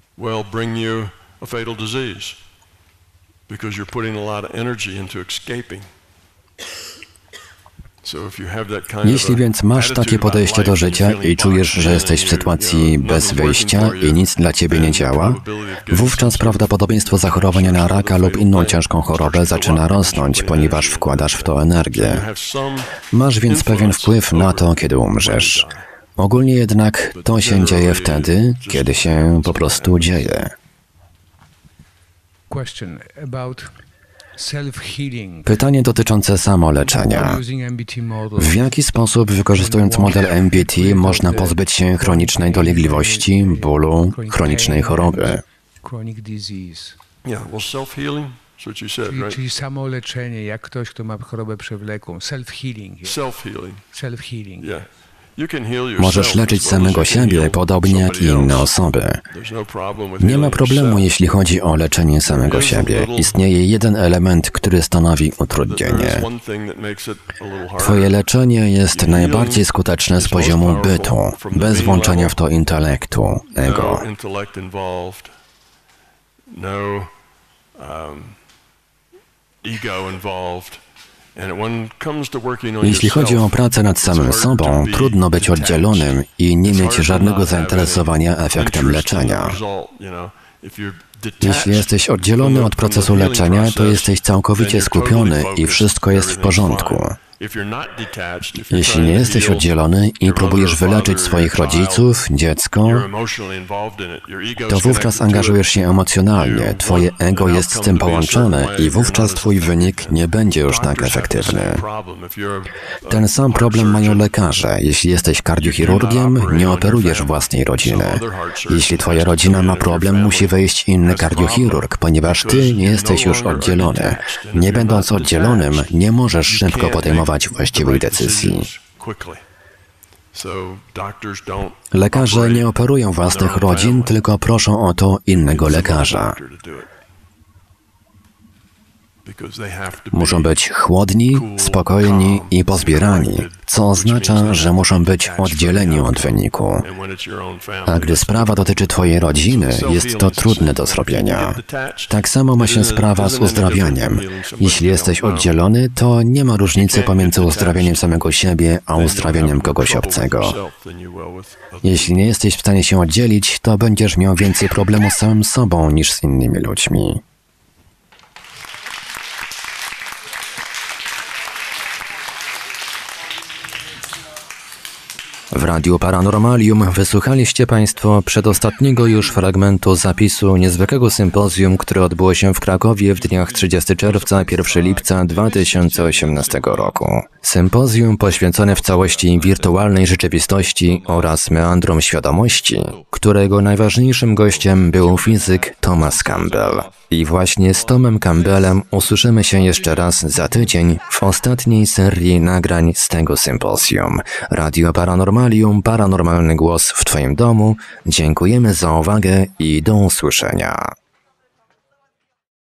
S1: Jeśli więc masz takie podejście do życia i czujesz, że jesteś w sytuacji bez wyjścia i nic dla ciebie nie działa, wówczas prawdopodobieństwo zachorowania na raka lub inną ciężką chorobę zaczyna rosnąć, ponieważ wkładasz w to energię. Masz więc pewien wpływ na to, kiedy umrzesz. Ogólnie jednak to się dzieje wtedy, kiedy się po prostu dzieje. Pytanie dotyczące samoleczenia. W jaki sposób, wykorzystując model MBT, można pozbyć się chronicznej dolegliwości, bólu, chronicznej choroby?
S5: Czyli, czyli samoleczenie, jak ktoś, kto ma chorobę przewlekłą, self-healing.
S3: Self-healing.
S5: Self-healing.
S1: Możesz leczyć samego siebie, podobnie jak i inne osoby.
S3: No
S1: Nie ma problemu, jeśli chodzi o leczenie samego siebie. Istnieje jeden element, który stanowi utrudnienie. Twoje leczenie jest najbardziej skuteczne z poziomu bytu, bez włączania w to intelektu, ego.
S3: No intellect involved. No um, ego involved.
S1: Jeśli chodzi o pracę nad samym sobą, trudno być oddzielonym i nie mieć żadnego zainteresowania efektem leczenia. Jeśli jesteś oddzielony od procesu leczenia, to jesteś całkowicie skupiony i wszystko jest w porządku. Jeśli nie jesteś oddzielony i próbujesz wyleczyć swoich rodziców, dziecko, to wówczas angażujesz się emocjonalnie, twoje ego jest z tym połączone i wówczas twój wynik nie będzie już tak efektywny. Ten sam problem mają lekarze. Jeśli jesteś kardiochirurgiem, nie operujesz własnej rodziny. Jeśli twoja rodzina ma problem, musi wejść inny kardiochirurg, ponieważ ty nie jesteś już oddzielony. Nie będąc oddzielonym, nie możesz szybko podejmować właściwej decyzji. Lekarze nie operują własnych rodzin, tylko proszą o to innego lekarza. Muszą być chłodni, spokojni i pozbierani, co oznacza, że muszą być oddzieleni od wyniku. A gdy sprawa dotyczy Twojej rodziny, jest to trudne do zrobienia. Tak samo ma się sprawa z uzdrawianiem. Jeśli jesteś oddzielony, to nie ma różnicy pomiędzy uzdrawianiem samego siebie, a uzdrawianiem kogoś obcego. Jeśli nie jesteś w stanie się oddzielić, to będziesz miał więcej problemów z samym sobą niż z innymi ludźmi. W Radiu Paranormalium wysłuchaliście Państwo przedostatniego już fragmentu zapisu niezwykłego sympozjum, które odbyło się w Krakowie w dniach 30 czerwca 1 lipca 2018 roku. Sympozjum poświęcone w całości wirtualnej rzeczywistości oraz meandrom świadomości, którego najważniejszym gościem był fizyk Thomas Campbell. I właśnie z Tomem Campbellem usłyszymy się jeszcze raz za tydzień w ostatniej serii nagrań z tego sympozjum. Radio Paranormalium, paranormalny głos w Twoim domu. Dziękujemy za uwagę i do usłyszenia.